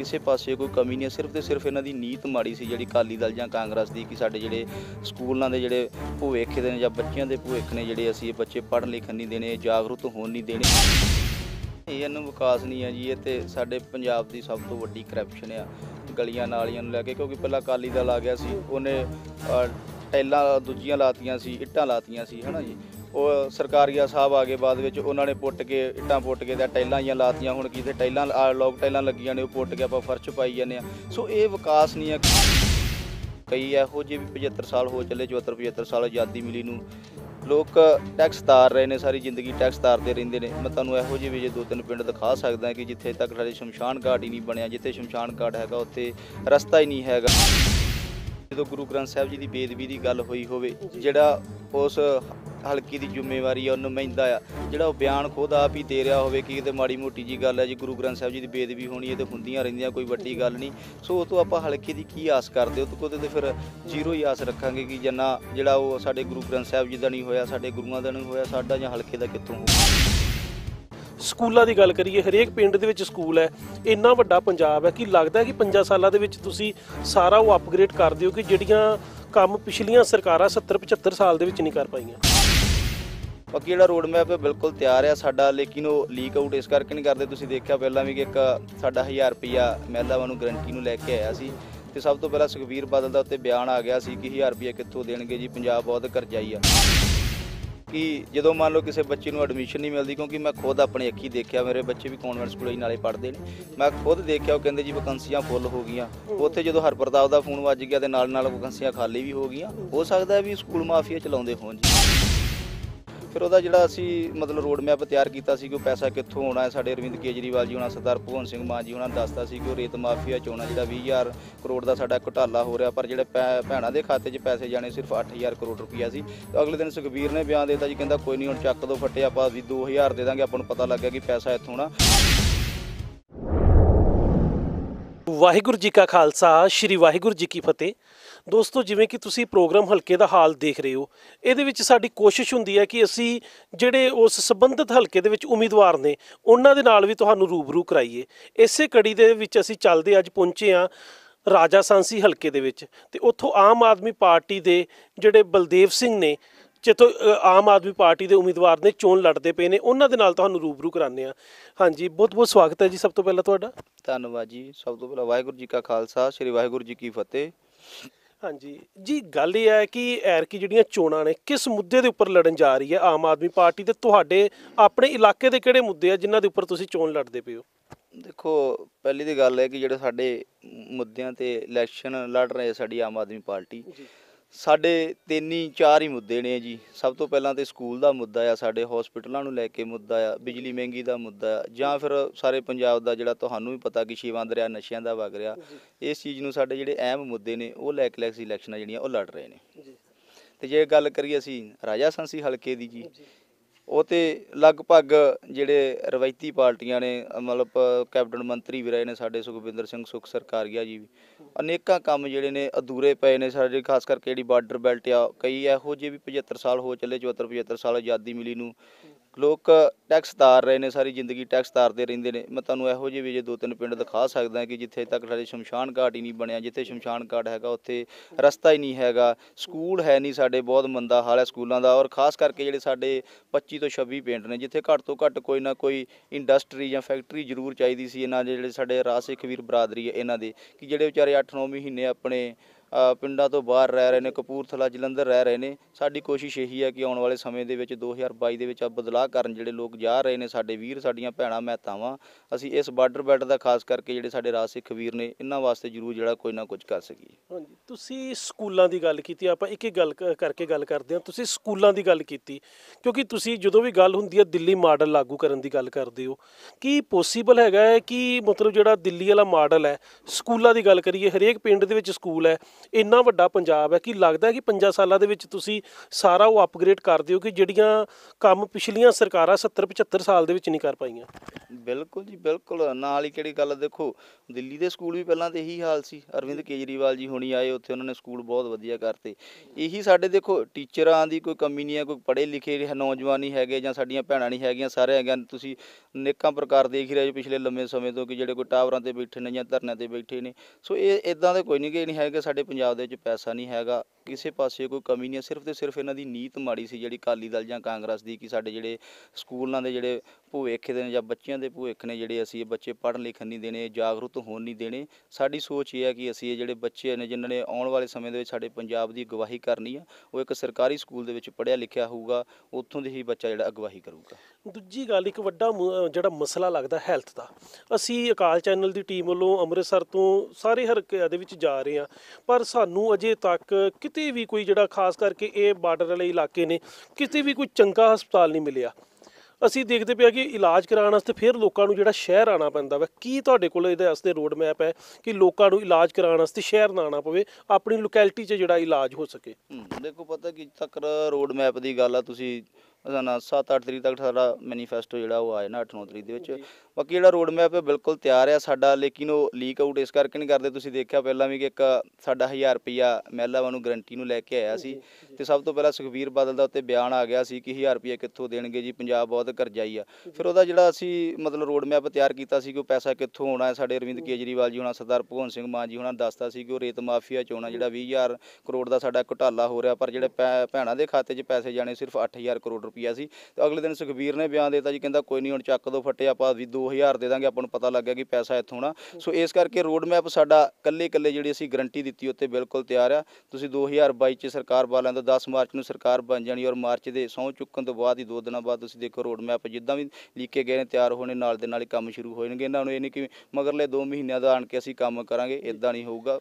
ਕਿਸੇ ਪਾਸੇ ਕੋਈ ਕਮੀ ਨਹੀਂ ਹੈ ਸਿਰਫ ਤੇ ਸਿਰਫ ਇਹਨਾਂ ਦੀ ਨੀਤ ਮਾੜੀ ਸੀ ਜਿਹੜੀ ਅਕਾਲੀ ਦਲ ਜਾਂ ਕਾਂਗਰਸ ਦੀ ਕਿ ਸਾਡੇ ਜਿਹੜੇ ਸਕੂਲਾਂ ਦੇ ਜਿਹੜੇ ਭਵਿੱਖ ਦੇ ਨੇ ਜਾਂ ਬੱਚਿਆਂ ਦੇ ਭਵਿੱਖ ਨੇ ਜਿਹੜੇ ਅਸੀਂ ਇਹ ਬੱਚੇ ਪੜ੍ਹਨ ਲਿਖਣ ਨਹੀਂ ਦੇਣੇ ਜਾਗਰੂਕ ਹੋਣ ਨਹੀਂ ਦੇਣੇ। ਇਹ ਇਹਨੂੰ ਵਿਕਾਸ ਨਹੀਂ ਹੈ ਜੀ ਇਹ ਤੇ ਸਾਡੇ ਪੰਜਾਬ ਦੀ ਸਭ ਤੋਂ ਵੱਡੀ ਕਰਪਸ਼ਨ ਆ ਗਲੀਆਂ ਨਾਲੀਆਂ ਨੂੰ ਲੈ ਕੇ ਕਿਉਂਕਿ ਪਹਿਲਾਂ ਅਕਾਲੀ ਦਲ ਆ ਗਿਆ ਸੀ ਉਹਨੇ ਅਹ, ਟੈਲਾਂ ਦੂਜੀਆਂ ਲਾਤੀਆਂ ਸੀ ਇੱਟਾਂ ਲਾਤੀਆਂ ਸੀ ਹਨਾ ਜੀ। ਉਹ ਸਰਕਾਰੀਆ ਸਾਹਿਬ ਆ ਗਏ ਬਾਅਦ ਵਿੱਚ, ਉਹਨਾਂ ਨੇ ਪੁੱਟ ਕੇ ਇੱਟਾਂ ਪੁੱਟ ਕੇ ਤੇ ਟੈਲਾਂ ਹੀ ਲਾਤੀਆਂ ਹੁਣ ਕਿਤੇ ਟੈਲਾਂ ਆਹ ਲੋਕ ਟੈਲਾਂ ਲੱਗੀਆਂ ਨੇ, ਉਹ ਪੁੱਟ ਕੇ ਆਪਾਂ ਫਰਸ਼ ਪਾਈ ਜਾਂਦੇ ਆ ਸੋ ਇਹ ਵਿਕਾਸ ਨਹੀਂ ਆ ਕਈ ਇਹੋ ਜਿਹੇ ਵੀ 75 ਸਾਲ ਹੋ ਚੱਲੇ 74 75 ਸਾਲ ਆਜ਼ਾਦੀ ਮਿਲੀ ਨੂੰ। ਲੋਕ ਟੈਕਸ ਤਾਰ ਰਹੇ ਨੇ, ਸਾਰੀ ਜ਼ਿੰਦਗੀ ਟੈਕਸ ਤਾਰਦੇ ਰਹਿੰਦੇ ਨੇ। ਮੈਂ ਤੁਹਾਨੂੰ ਇਹੋ ਜਿਹੇ ਵੀ ਜੇ ਦੋ ਤਿੰਨ ਪਿੰਡ ਦਿਖਾ ਸਕਦਾ ਕਿ ਜਿੱਥੇ ਤੱਕ ਸਾਡੇ ਸ਼ਮਸ਼ਾਨ ਘਾਟ ਹੀ ਨਹੀਂ ਬਣਿਆ, ਜਿੱਥੇ ਸ਼ਮਸ਼ਾਨ ਘਾਟ ਹੈਗਾ, ਉੱਥੇ ਰਸਤਾ ਹੀ ਨਹੀਂ ਹੈਗਾ। ਜਦੋਂ ਗੁਰੂ ਗ੍ਰੰਥ ਸਾਹਿਬ ਜੀ ਦੀ ਬੇਦਬੀ ਦੀ ਗੱਲ ਹੋਈ ਹੋਵੇ, ਜਿਹੜਾ ਉਸ ਹਲਕੀ ਦੀ ਜ਼ਿੰਮੇਵਾਰੀ ਆ ਉਹ ਨੁਮਾਇੰਦਾ ਆ। ਜਿਹੜਾ ਉਹ ਬਿਆਨ ਖੁਦ ਆਪ ਹੀ ਦੇ ਰਿਹਾ ਹੋਵੇ, ਕਿ ਕਿਤੇ ਮਾੜੀ ਮੋਟੀ ਜੀ ਗੱਲ ਹੈ ਜੀ ਗੁਰੂ ਗ੍ਰੰਥ ਸਾਹਿਬ ਜੀ ਦੀ ਬੇਦਬੀ ਹੋਣੀ ਹੈ ਤੇ ਹੁੰਦੀਆਂ ਰਹਿੰਦੀਆਂ, ਕੋਈ ਵੱਡੀ ਗੱਲ ਨਹੀਂ। ਸੋ ਉਹ ਤੋਂ ਆਪਾਂ ਹਲਕੇ ਦੀ ਕੀ ਆਸ ਕਰਦੇ ਹੋ ਤੇ ਉਹਦੇ ਤੇ ਫਿਰ ਜ਼ੀਰੋ ਹੀ ਆਸ ਰੱਖਾਂਗੇ ਕਿ ਜੰਨਾ ਜਿਹੜਾ ਉਹ ਸਾਡੇ ਗੁਰੂ ਗ੍ਰੰਥ ਸਾਹਿਬ ਜੀ ਦਾ ਨਹੀਂ ਹੋਇਆ, ਸਾਡੇ ਗੁਰੂਆਂ ਦਾ ਨਹੀਂ ਹੋਇਆ, ਸਾਡਾ ਜਾਂ ਹਲਕੇ ਦਾ ਕਿੱਥੋਂ ਹੋਊ। ਸਕੂਲਾਂ ਦੀ ਗੱਲ ਕਰੀਏ, ਹਰੇਕ ਪਿੰਡ ਦੇ ਵਿੱਚ ਸਕੂਲ ਹੈ। ਇੰਨਾ ਵੱਡਾ ਪੰਜਾਬ ਹੈ ਕਿ ਲੱਗਦਾ ਹੈ ਕਿ 5 ਸਾਲਾਂ ਦੇ ਵਿੱਚ ਤੁਸੀਂ ਸਾਰਾ ਉਹ ਅਪਗ੍ਰੇਡ ਕਰ ਦਿਓ ਕਿ ਜਿਹੜੀਆਂ ਕੰਮ ਪਿਛਲੀਆਂ ਸਰਕਾਰਾਂ 70 75 ਸਾਲ ਦੇ ਵਿੱਚ ਨਹੀਂ ਕਰ ਪਾਈਆਂ। ਬਾਕੀ ਜਿਹੜਾ ਰੋਡ ਮੈਪ ਬਿਲਕੁਲ ਤਿਆਰ ਆ ਸਾਡਾ, ਲੇਕਿਨ ਉਹ ਲੀਕ ਆਊਟ ਇਸ ਕਰਕੇ ਨਹੀਂ ਕਰਦੇ। ਤੁਸੀਂ ਦੇਖਿਆ ਪਹਿਲਾਂ ਵੀ ਕਿ ਇੱਕ ਸਾਡਾ 1000 ਰੁਪਿਆ ਮਹਿਲਾਵਾਂ ਨੂੰ ਗਰੰਟੀ ਨੂੰ ਲੈ ਕੇ ਆਇਆ ਸੀ। ਤੇ ਸਭ ਤੋਂ ਪਹਿਲਾਂ ਸੁਖਵੀਰ ਬਾਦਲ ਦਾ ਉੱਤੇ ਬਿਆਨ ਆ ਗਿਆ ਸੀ ਕਿ 1000 ਰੁਪਿਆ ਕਿੱਥੋਂ ਦੇਣਗੇ ਜੀ, ਪੰਜਾਬ ਬਹੁਤ ਕਰਜ਼ਾਈ ਆ। ਕਿ ਜਦੋਂ ਮੰਨ ਲਓ ਕਿਸੇ ਬੱਚੇ ਨੂੰ ਐਡਮਿਸ਼ਨ ਨਹੀਂ ਮਿਲਦੀ, ਕਿਉਂਕਿ ਮੈਂ ਖੁਦ ਆਪਣੇ ਅੱਖੀ ਦੇਖਿਆ, ਮੇਰੇ ਬੱਚੇ ਵੀ ਕਨਵੈਂਟ ਸਕੂਲ ਹੀ ਨਾਲੇ ਪੜ੍ਹਦੇ ਨੇ। ਮੈਂ ਖੁਦ ਦੇਖਿਆ, ਉਹ ਕਹਿੰਦੇ ਜੀ ਵੈਕੰਸੀਆਂ ਫੁੱਲ ਹੋ ਗਈਆਂ। ਉੱਥੇ ਜਦੋਂ ਹਰਪ੍ਰਤਾਪ ਦਾ ਫੋਨ ਵੱਜ ਗਿਆ ਤੇ ਨਾਲ ਨਾਲ ਵੈਕੰਸੀਆਂ ਖਾਲੀ ਵੀ ਹੋ ਗਈਆਂ। ਹੋ ਸਕਦਾ ਵੀ ਸਕੂਲ ਮਾਫੀਆ ਚਲਾਉਂਦੇ ਹੋਣ ਜੀ। ਫਿਰ ਉਹਦਾ ਜਿਹੜਾ ਅਸੀਂ ਮਤਲਬ ਰੋਡ ਮੈਪ ਤਿਆਰ ਕੀਤਾ ਸੀ ਕਿ ਉਹ ਪੈਸਾ ਕਿੱਥੋਂ ਆਉਣਾ ਹੈ, ਸਾਡੇ ਅਰਵਿੰਦ ਕੇਜਰੀਵਾਲ ਜੀ ਉਹਨਾਂ ਸਰਦਾਰ ਭਗਵੰਤ ਸਿੰਘ ਮਾਨ ਜੀ ਉਹਨਾਂ ਨੇ ਦੱਸਤਾ ਸੀ ਕਿ ਉਹ ਰੇਤ ਮਾਫੀਆ ਚ ਆਉਣਾ, ਜਿਹੜਾ 20000 ਕਰੋੜ ਦਾ ਸਾਡਾ ਘੁਟਾਲਾ ਹੋ ਰਿਹਾ, ਪਰ ਜਿਹੜੇ ਭੈ- ਭੈਣਾਂ ਦੇ ਖਾਤੇ 'ਚ ਪੈਸੇ ਜਾਣੇ ਸਿਰਫ 8000 ਕਰੋੜ ਰੁਪਈਆ ਸੀ। ਤੇ ਅਗਲੇ ਦਿਨ ਸੁਖਬੀਰ ਨੇ ਬਿਆਨ ਦਿੱਤਾ ਜੀ, ਕਹਿੰਦਾ ਕੋਈ ਨਹੀਂ ਹੁਣ ਚੱਕ ਦੋ ਫੱਟੇ ਆਪਾਂ ਵੀ 2000 ਦੇ ਦਾਂਗੇ, ਆਪਾਂ ਨੂੰ ਪਤਾ ਲੱਗ ਗਿਆ ਕਿ ਪੈਸਾ ਇੱਥੋਂ ਆਉਣਾ। ਵਾਹਿਗੁਰੂ ਜੀ ਕਾ ਖਾਲਸਾ, ਸ੍ਰੀ ਵਾਹਿਗੁਰੂ ਜੀ ਕੀ ਫਤਿਹ। ਦੋਸਤੋ, ਜਿਵੇਂ ਕਿ ਤੁਸੀਂ ਪ੍ਰੋਗਰਾਮ ਹਲਕੇ ਦਾ ਹਾਲ ਦੇਖ ਰਹੇ ਹੋ, ਇਹਦੇ ਵਿੱਚ ਸਾਡੀ ਕੋਸ਼ਿਸ਼ ਹੁੰਦੀ ਹੈ ਕਿ ਅਸੀਂ ਜਿਹੜੇ ਉਸ ਸੰਬੰਧਿਤ ਹਲਕੇ ਦੇ ਵਿੱਚ ਉਮੀਦਵਾਰ ਨੇ, ਉਹਨਾਂ ਦੇ ਨਾਲ ਵੀ ਤੁਹਾਨੂੰ ਰੂਬਰੂ ਕਰਾਈਏ। ਇਸੇ ਕੜੀ ਦੇ ਵਿੱਚ ਅਸੀਂ ਚੱਲਦੇ ਅੱਜ ਪਹੁੰਚੇ ਹਾਂ ਰਾਜਾ ਸਾਂਸੀ ਹਲਕੇ ਦੇ ਵਿੱਚ ਤੇ ਉੱਥੋਂ ਆਮ ਆਦਮੀ ਪਾਰਟੀ ਦੇ ਜਿਹੜੇ ਬਲਦੇਵ ਸਿੰਘ ਨੇ ਜਿੱਥੋਂ ਆਮ ਆਦਮੀ ਪਾਰਟੀ ਦੇ ਉਮੀਦਵਾਰ ਨੇ ਚੋਣ ਲੜਦੇ ਪਏ ਨੇ ਉਹਨਾਂ ਦੇ ਨਾਲ ਤੁਹਾਨੂੰ ਰੂਬਰੂ ਕਰਾਉਂਦੇ ਆ ਹਾਂਜੀ ਬਹੁਤ ਬਹੁਤ ਸਵਾਗਤ ਹੈ ਜੀ ਸਭ ਤੋਂ ਪਹਿਲਾਂ ਤੁਹਾਡਾ। ਧੰਨਵਾਦ ਜੀ ਸਭ ਤੋਂ ਪਹਿਲਾਂ ਵਾਹਿਗੁਰੂ ਜੀ ਕਾ ਖਾਲਸਾ ਸ੍ਰੀ ਵਾਹਿਗੁਰੂ ਜੀ ਕੀ ਫਤਿਹ। ਹਾਂਜੀ ਜੀ ਗੱਲ ਇਹ ਹੈ ਕਿ ਐਰਕੀ ਜਿਹੜੀਆਂ ਚੋਣਾਂ ਨੇ ਕਿਸ ਮੁੱਦੇ ਦੇ ਉੱਪਰ ਲੜਨ ਜਾ ਰਹੀ ਹੈ ਆਮ ਆਦਮੀ ਪਾਰਟੀ ਤੇ ਤੁਹਾਡੇ ਆਪਣੇ ਇਲਾਕੇ ਦੇ ਕਿਹੜੇ ਮੁੱਦੇ ਆ ਜਿਨ੍ਹਾਂ ਦੇ ਉੱਪਰ ਤੁਸੀਂ ਚੋਣ ਲੜਦੇ ਪਏ ਹੋ? ਦੇਖੋ ਪਹਿਲੀ ਦੀ ਗੱਲ ਹੈ ਕਿ ਜਿਹੜੇ ਸਾਡੇ ਮੁੱਦਿਆਂ ਤੇ ਇਲੈਕਸ਼ਨ ਲੜ ਰਹੇ ਸਾਡੀ ਆਮ ਆਦਮੀ ਪਾਰਟੀ ਜੀ। ਸਾਡੇ ਤਿੰਨ ਹੀ ਚਾਰ ਹੀ ਮੁੱਦੇ ਨੇ ਜੀ। ਸਭ ਤੋਂ ਪਹਿਲਾਂ ਤੇ ਸਕੂਲ ਦਾ ਮੁੱਦਾ ਆ ਸਾਡੇ ਹਸਪੀਟਲਾਂ ਨੂੰ ਲੈ ਕੇ ਮੁੱਦਾ ਆ ਬਿਜਲੀ ਮਹਿੰਗੀ ਦਾ ਮੁੱਦਾ ਆ ਜਾਂ ਫਿਰ ਸਾਰੇ ਪੰਜਾਬ ਦਾ ਜਿਹੜਾ ਤੁਹਾਨੂੰ ਵੀ ਪਤਾ ਕਿ ਸ਼ਿਵਾਂ ਦਰਿਆ ਨਸ਼ਿਆਂ ਦਾ ਵਗ ਰਿਹਾ। ਇਸ ਚੀਜ਼ ਨੂੰ ਸਾਡੇ ਜਿਹੜੇ ਅਹਿਮ ਮੁੱਦੇ ਨੇ ਉਹ ਲੈ ਕੇ ਲੈ ਕੇ ਇਲੈਕਸ਼ਨਾਂ ਜਿਹੜੀਆਂ ਉਹ ਲੜ ਰਹੇ ਨੇ। ਤੇ ਜੇ ਗੱਲ ਕਰੀਏ ਅਸੀਂ ਰਾਜਾ ਸੰਸੀ ਹਲਕੇ ਦੀ ਜੀ। ਉਹ ਤੇ ਲਗਭਗ ਜਿਹੜੇ ਰਵਾਇਤੀ ਪਾਰਟੀਆਂ ਨੇ ਮਤਲਬ ਅ, ਕੈਬਨਿਟ ਮੰਤਰੀ ਵੀ ਰਹੇ ਨੇ ਸਾਡੇ ਸੁਖਵਿੰਦਰ ਸਿੰਘ ਸੁਖ ਸਰਕਾਰੀਆ ਜੀ ਵੀ। ਅਨੇਕਾਂ ਕੰਮ ਜਿਹੜੇ ਨੇ ਅਧੂਰੇ ਪਏ ਨੇ ਸਾਡੇ ਖਾਸ ਕਰਕੇ ਜਿਹੜੀ ਬਾਰਡਰ ਬੈਲਟ ਆ ਕਈ ਇਹੋ ਜਿਹੇ ਵੀ 75 ਸਾਲ ਹੋ ਚੱਲੇ 74 75 ਸਾਲ ਆਜ਼ਾਦੀ ਮਿਲੀ ਨੂੰ। ਲੋਕ ਟੈਕਸ ਤਾਰ ਰਹੇ ਨੇ, ਸਾਰੀ ਜ਼ਿੰਦਗੀ ਟੈਕਸ ਤਾਰਦੇ ਰਹਿੰਦੇ ਨੇ। ਮੈਂ ਤੁਹਾਨੂੰ ਇਹੋ ਜਿਹੇ ਵੀ ਜੇ ਦੋ ਤਿੰਨ ਪਿੰਡ ਦਿਖਾ ਸਕਦਾ ਕਿ ਜਿੱਥੇ ਤੱਕ ਸਾਡੇ ਸ਼ਮਸ਼ਾਨ ਘਾਟ ਹੀ ਨਹੀਂ ਬਣਿਆ, ਜਿੱਥੇ ਸ਼ਮਸ਼ਾਨ ਘਾਟ ਹੈਗਾ, ਉੱਥੇ ਰਸਤਾ ਹੀ ਨਹੀਂ ਹੈਗਾ। ਸਕੂਲ ਹੈ ਨਹੀਂ ਸਾਡੇ, ਬਹੁਤ ਮੰਦਾ ਹਾਲ ਹੈ ਸਕੂਲਾਂ ਦਾ। ਔਰ ਖਾਸ ਕਰਕੇ ਜਿਹੜੇ ਸਾਡੇ 25 ਤੋਂ 26 ਪਿੰਡ ਨੇ, ਜਿੱਥੇ ਘੱਟ ਤੋਂ ਘੱਟ ਕੋਈ ਨਾ ਕੋਈ ਇੰਡਸਟਰੀ ਜਾਂ ਫੈਕਟਰੀ ਜ਼ਰੂਰ ਚਾਹੀਦੀ ਸੀ। ਇਹਨਾਂ ਦੇ ਜਿਹੜੇ ਸਾਡੇ ਰਾਸਿਕ ਵੀਰ ਬਰਾਦਰੀ ਹੈ, ਇਹਨਾਂ ਦੇ ਕਿ ਜਿਹੜੇ ਵਿਚਾਰੇ 8-9 ਮਹੀਨੇ ਆਪਣੇ ਪਿੰਡਾਂ ਤੋਂ ਬਾਹਰ ਰਹਿ ਰਹੇ ਨੇ, ਕਪੂਰਥਲਾ, ਜਲੰਧਰ ਰਹਿ ਰਹੇ ਨੇ। ਸਾਡੀ ਕੋਸ਼ਿਸ਼ ਇਹੀ ਹੈ ਕਿ ਆਉਣ ਵਾਲੇ ਸਮੇਂ ਦੇ ਵਿੱਚ 2022 ਦੇ ਵਿੱਚ ਆ ਬਦਲਾਅ ਕਰਨ ਜਿਹੜੇ ਲੋਕ ਜਾ ਰਹੇ ਨੇ, ਸਾਡੇ ਵੀਰ, ਸਾਡੀਆਂ ਭੈਣਾਂ, ਮਹਿਤਾਵਾਂ, ਅਸੀਂ ਇਸ ਬਾਰਡਰ ਬੈਲਟ ਦਾ ਖਾਸ ਕਰਕੇ ਜਿਹੜੇ ਸਾਡੇ ਰਾਜ ਸਿੱਖ ਵੀਰ ਨੇ, ਇਹਨਾਂ ਵਾਸਤੇ ਜ਼ਰੂਰ ਜਿਹੜਾ ਕੋਈ ਨਾ ਕੁਝ ਕਰ ਸਕੀਏ। ਹਾਂਜੀ, ਤੁਸੀਂ ਸਕੂਲਾਂ ਦੀ ਗੱਲ ਕੀਤੀ, ਆਪਾਂ ਇੱਕ ਇੱਕ ਗੱਲ ਕ- ਕਰਕੇ ਗੱਲ ਕਰਦੇ ਹਾਂ। ਤੁਸੀਂ ਸਕੂਲਾਂ ਦੀ ਗੱਲ ਕੀਤੀ, ਕਿਉਂਕਿ ਤੁਸੀਂ ਜਦੋਂ ਵੀ ਗੱਲ ਹੁੰਦੀ ਹੈ ਦਿੱਲੀ ਮਾਡਲ ਲਾਗੂ ਕਰਨ ਦੀ ਗੱਲ ਕਰਦੇ ਹੋ। ਕੀ ਪੋਸੀਬਲ ਹੈਗਾ ਹੈ ਕਿ ਮਤਲਬ ਜਿਹੜਾ ਦਿੱਲੀ ਵਾਲਾ ਮਾਡਲ ਹੈ, ਸਕੂਲਾਂ ਦੀ ਗੱਲ ਕਰੀਏ, ਹਰੇਕ ਪਿੰਡ ਦੇ ਵਿੱਚ ਸਕੂਲ ਹੈ ਇੰਨਾ ਵੱਡਾ ਪੰਜਾਬ ਹੈ ਕਿ ਲੱਗਦਾ ਹੈ ਕਿ 5 ਸਾਲਾਂ ਦੇ ਵਿੱਚ ਤੁਸੀਂ ਸਾਰਾ ਉਹ ਅਪਗ੍ਰੇਡ ਕਰ ਦਿਓ ਕਿ ਜਿਹੜੀਆਂ ਕੰਮ ਪਿਛਲੀਆਂ ਸਰਕਾਰਾਂ 70 75 ਸਾਲ ਦੇ ਵਿੱਚ ਨਹੀਂ ਕਰ ਪਾਈਆਂ। ਬਿਲਕੁਲ ਜੀ, ਬਿਲਕੁਲ। ਨਾਲ ਹੀ ਕਿਹੜੀ ਗੱਲ ਦੇਖੋ, ਦਿੱਲੀ ਦੇ ਸਕੂਲ ਵੀ ਪਹਿਲਾਂ ਤੇ ਇਹੀ ਹਾਲ ਸੀ। ਅਰਵਿੰਦ ਕੇਜਰੀਵਾਲ ਜੀ ਹੁਣੀ ਆਏ ਉੱਥੇ, ਉਹਨਾਂ ਨੇ ਸਕੂਲ ਬਹੁਤ ਵਧੀਆ ਕਰਤੇ। ਇਹੀ ਸਾਡੇ, ਦੇਖੋ, ਟੀਚਰਾਂ ਦੀ ਕੋਈ ਕਮੀ ਨਹੀਂ ਹੈ, ਕੋਈ ਪੜ੍ਹੇ ਲਿਖੇ ਨੌਜਵਾਨ ਨਹੀਂ ਹੈਗੇ ਜਾਂ ਸਾਡੀਆਂ ਭੈਣਾਂ ਨਹੀਂ ਹੈਗੀਆਂ, ਸਾਰੇ ਹੈਗੇ ਤੁਸੀਂ ਨੇਕਾਂ ਪ੍ਰਕਾਰ ਦੇਖ ਹੀ ਰਹੇ ਹੋ ਪਿਛਲੇ ਲੰਮੇ ਸਮੇਂ ਤੋਂ ਕਿ ਜਿਹੜੇ ਕੋਈ ਟਾਵਰਾਂ ਤੇ ਬੈਠੇ ਨੇ ਜਾਂ ਧਰਨਿਆਂ ਤੇ ਬੈਠੇ ਨੇ। ਸੋ ਇਹ ਇਦਾਂ ਦੇ ਕੋਈ ਨਹੀਂ ਕਿ ਨਹੀਂ ਹੈਗਾ, ਸਾਡੇ ਪੰਜਾਬ ਦੇ ਵਿੱਚ ਪੈਸਾ ਨਹੀਂ ਹੈਗਾ, ਕਿਸੇ ਪਾਸੇ ਕੋਈ ਕਮੀ ਨਹੀਂ ਹੈ, ਸਿਰਫ ਤੇ ਸਿਰਫ ਇਹਨਾਂ ਦੀ ਨੀਤ ਮਾੜੀ ਸੀ, ਜਿਹੜੀ ਅਕਾਲੀ ਦਲ ਜਾਂ ਕਾਂਗਰਸ ਦੀ, ਕਿ ਸਾਡੇ ਜਿਹੜੇ ਸਕੂਲਾਂ ਦੇ ਜਿਹੜੇ ਭਵਿੱਖ ਦੇ ਨੇ ਜਾਂ ਬੱਚਿਆਂ ਦੇ ਭਵਿੱਖ ਨੇ ਜਿਹੜੇ ਅਸੀਂ ਇਹ ਬੱਚੇ ਪੜ੍ਹਨ ਲਿਖਣ ਨਹੀਂ ਦੇਣੇ, ਜਾਗਰੂਕ ਹੋਣ ਨਹੀਂ ਦੇਣੇ, ਸਾਡੀ ਸੋਚ ਇਹ ਹੈ ਕਿ ਅਸੀਂ ਇਹ ਜਿਹੜੇ ਬੱਚੇ ਨੇ ਜਿਨ੍ਹਾਂ ਨੇ ਆਉਣ ਵਾਲੇ ਸਮੇਂ ਦੇ ਵਿੱਚ ਸਾਡੇ ਪੰਜਾਬ ਦੀ ਅਗਵਾਈ ਕਰਨੀ ਆ, ਉਹ ਇੱਕ ਸਰਕਾਰੀ ਸਕੂਲ ਦੇ ਵਿੱਚ ਪੜ੍ਹਿਆ ਲਿਖਿਆ ਹੋਊਗਾ, ਉੱਥੋਂ ਦੇ ਹੀ ਬੱਚਾ ਜਿਹੜਾ ਅਗਵਾਈ ਕਰੂਗਾ। ਦੂਜੀ ਗੱਲ, ਇੱਕ ਵੱਡਾ ਮ- ਜਿਹੜਾ ਮਸਲਾ ਲੱਗਦਾ ਹੈਲਥ ਦਾ, ਅਸੀਂ ਅਕਾਲ ਚੈਨਲ ਦੀ ਟੀਮ ਵੱਲੋਂ ਅੰਮ੍ਰਿਤਸਰ ਤੋਂ ਸਾਰੇ ਹਰਕਿਆਂ ਦੇ ਵਿੱਚ ਜਾ ਰਹੇ ਹਾਂ, ਪਰ ਸਾਨੂੰ ਅਜੇ ਤੱਕ ਕਿਤੇ ਵੀ ਕੋਈ ਜਿਹੜਾ, ਖਾਸ ਕਰਕੇ ਇਹ ਬਾਰਡਰ ਵਾਲੇ ਇਲਾਕੇ ਨੇ, ਕਿਤੇ ਵੀ ਕੋਈ ਚੰਗਾ ਹਸਪਤਾਲ ਨਹੀਂ ਮਿਲਿਆ। ਅਸੀਂ ਦੇਖਦੇ ਪਿਆ ਕਿ ਇਲਾਜ ਕਰਾਉਣ ਵਾਸਤੇ ਫਿਰ ਲੋਕਾਂ ਨੂੰ ਜਿਹੜਾ ਸ਼ਹਿਰ ਆਣਾ ਪੈਂਦਾ ਵਾ। ਕੀ ਤੁਹਾਡੇ ਕੋਲ ਇਹਦੇ ਵਾਸਤੇ ਰੋਡ ਮੈਪ ਹੈ ਕਿ ਲੋਕਾਂ ਨੂੰ ਇਲਾਜ ਕਰਾਉਣ ਵਾਸਤੇ ਸ਼ਹਿਰ ਨਾ ਆਣਾ ਪਵੇ, ਆਪਣੀ ਲੋਕੈਲਿਟੀ 'ਚ ਜਿਹੜਾ ਇਲਾਜ ਹੋ ਸਕੇ? ਦੇਖੋ ਪਤਾ ਕਿ ਤੱਕ ਰੋਡ ਮੈਪ ਦੀ ਗੱਲ ਆ, ਤੁਸੀਂ ਨਾ 7-8 ਤਰੀਕ ਤੱਕ ਸਾਡਾ ਮੈਨੀਫੈਸਟੋ ਜਿਹੜਾ ਉਹ ਆਏ ਨਾ 8-9 ਤਰੀਕ ਦੇ ਵਿੱਚ। ਬਾਕੀ ਜਿਹੜਾ ਰੋਡ ਮੈਪ ਹੈ ਬਿਲਕੁਲ ਤਿਆਰ ਆ ਸਾਡਾ ਲੇਕਿਨ ਉਹ ਲੀਕ ਆਊਟ ਇਸ ਕਰਕੇ ਨਹੀਂ ਕਰਦੇ। ਤੁਸੀਂ ਦੇਖਿਆ ਪਹਿਲਾਂ ਵੀ ਕਿ ਇੱਕ ਸਾਡਾ 1000 ਰੁਪਿਆ ਮਹਿਲਾ ਨੂੰ ਗਰੰਟੀ ਨੂੰ ਲੈ ਕੇ ਆਇਆ ਸੀ। ਤੇ ਸਭ ਤੋਂ ਪਹਿਲਾਂ ਸੁਖਬੀਰ ਬਾਦਲ ਦਾ ਉੱਤੇ ਬਿਆਨ ਆ ਗਿਆ ਸੀ ਕਿ 1000 ਰੁਪਿਆ ਕਿੱਥੋਂ ਦੇਣਗੇ ਜੀ ਪੰਜਾਬ ਬਹੁਤ ਕਰਜ਼ਾਈ ਆ। ਫਿਰ ਉਹਦਾ ਜਿਹੜਾ ਅਸੀਂ ਮਤਲਬ ਰੋਡ ਮੈਪ ਤਿਆਰ ਕੀਤਾ ਸੀ ਕਿ ਉਹ ਪੈਸਾ ਕਿੱਥੋਂ ਆਉਣਾ ਹੈ ਸਾਡੇ ਅਰਵਿੰਦ ਕੇਜਰੀਵਾਲ ਜੀ ਹੋਣਾ ਸਰਦਾਰ ਭਗਵੰਤ ਸਿੰਘ ਮਾਨ ਜੀ ਹੋਣਾ ਦੱਸਦਾ ਸੀ ਕਿ ਉਹ ਰੇਤ ਮਾਫੀਆ ਚ ਆਉਣਾ ਜਿਹੜਾ 20000 ਕਰੋੜ ਦਾ ਸਾਡਾ ਘੁਟਾਲਾ ਹੋ ਰਿਹਾ ਪਰ ਜਿਹੜੇ ਭੈਣਾਂ ਦੇ ਖਾਤੇ 'ਚ ਪੈਸੇ ਜਾਣੇ ਸਿਰਫ 8000 ਕਰੋੜ ਰੁਪਈਆ ਸੀ। ਤੇ ਅਗਲੇ ਦਿਨ ਸੁਖਬੀਰ ਨੇ ਬਿਆਨ ਦਿੱਤਾ ਜੀ ਕਹਿੰਦਾ ਕੋਈ ਨਹੀਂ ਹੁਣ ਚੱਕ ਦੋ ਫੱਟੇ ਆਪਾਂ ਵੀ 2000 ਦੇ ਦਾਂਗੇ ਆਪਾਂ ਨੂੰ ਪਤਾ ਲੱਗ ਗਿਆ ਕਿ ਪੈਸਾ ਇੱਥੋਂ ਆਉਣਾ। ਸੋ ਇਸ ਕਰਕੇ ਰੋਡ ਮੈਪ ਸਾਡਾ ਕੱਲੇ ਕੱਲੇ ਜਿਹੜੀ ਅਸੀਂ ਗਰੰਟੀ ਦਿੱਤੀ ਉੱਤੇ ਬਿਲਕੁਲ ਤਿਆਰ ਆ। ਤੁਸੀਂ 2022 ਚ ਸਰਕਾਰ ਵਾਲਿਆਂ ਦਾ 10 ਮਾਰਚ ਨੂੰ ਸਰਕਾਰ ਬਣ ਜਾਣੀ ਔਰ ਮਾਰਚ ਦੇ ਸਹੁੰ ਚੁੱਕਣ ਤੋਂ ਬਾਅਦ ਹੀ ਦੋ ਦਿਨਾਂ ਬਾਅਦ ਤੁਸੀਂ ਦੇਖੋ ਰੋਡ ਮੈਪ ਜਿੱਦਾਂ ਵੀ ਲੀਕੇ ਗਏ ਨੇ ਤਿਆਰ ਹੋਣੇ ਨਾਲ ਦੇ ਨਾਲ ਹੀ ਕੰਮ ਸ਼ੁਰੂ ਹੋ ਜਾਣਗੇ ਇਹਨਾਂ ਨੂੰ ਇਹ ਨਹੀਂ ਕਿ ਮਗਰਲੇ 2 ਮਹੀਨਿਆਂ ਦਾ ਆਣ ਕੇ ਅਸੀਂ ਕੰਮ ਕਰਾਂਗੇ ਇਦਾਂ ਨਹੀਂ ਹੋਊਗਾ।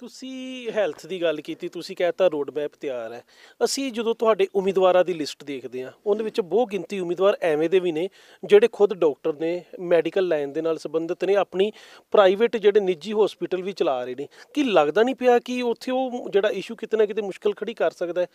ਤੁਸੀਂ ਹੈਲਥ ਦੀ ਗੱਲ ਕੀਤੀ, ਤੁਸੀਂ ਕਹਿਤਾ ਰੋਡ ਮੈਪ ਤਿਆਰ ਹੈ। ਅਸੀਂ ਜਦੋਂ ਤੁਹਾਡੇ ਉਮੀਦਵਾਰਾਂ ਦੀ ਲਿਸਟ ਦੇਖਦੇ ਹਾਂ, ਉਹਦੇ ਵਿੱਚ ਬਹੁ ਗਿਣਤੀ ਉਮੀਦਵਾਰ ਐਵੇਂ ਦੇ ਵੀ ਨੇ, ਜਿਹੜੇ ਖੁਦ ਡਾਕਟਰ ਨੇ ਮੈਡੀਕਲ ਲਾਈਨ ਦੇ ਨਾਲ ਸੰਬੰਧਿਤ ਨੇ, ਆਪਣੀ ਪ੍ਰਾਈਵੇਟ ਜਿਹੜੇ ਨਿੱਜੀ ਹਸਪੀਟਲ ਵੀ ਚਲਾ ਰਹੇ ਨੇ। ਕੀ ਲੱਗਦਾ ਨਹੀਂ ਪਿਆ ਕਿ ਉੱਥੇ ਉਹ ਜਿਹੜਾ ਇਸ਼ੂ ਕਿਤੇ ਨਾ ਕਿਤੇ ਮੁਸ਼ਕਲ ਖੜੀ ਕਰ ਸਕਦਾ ਹੈ?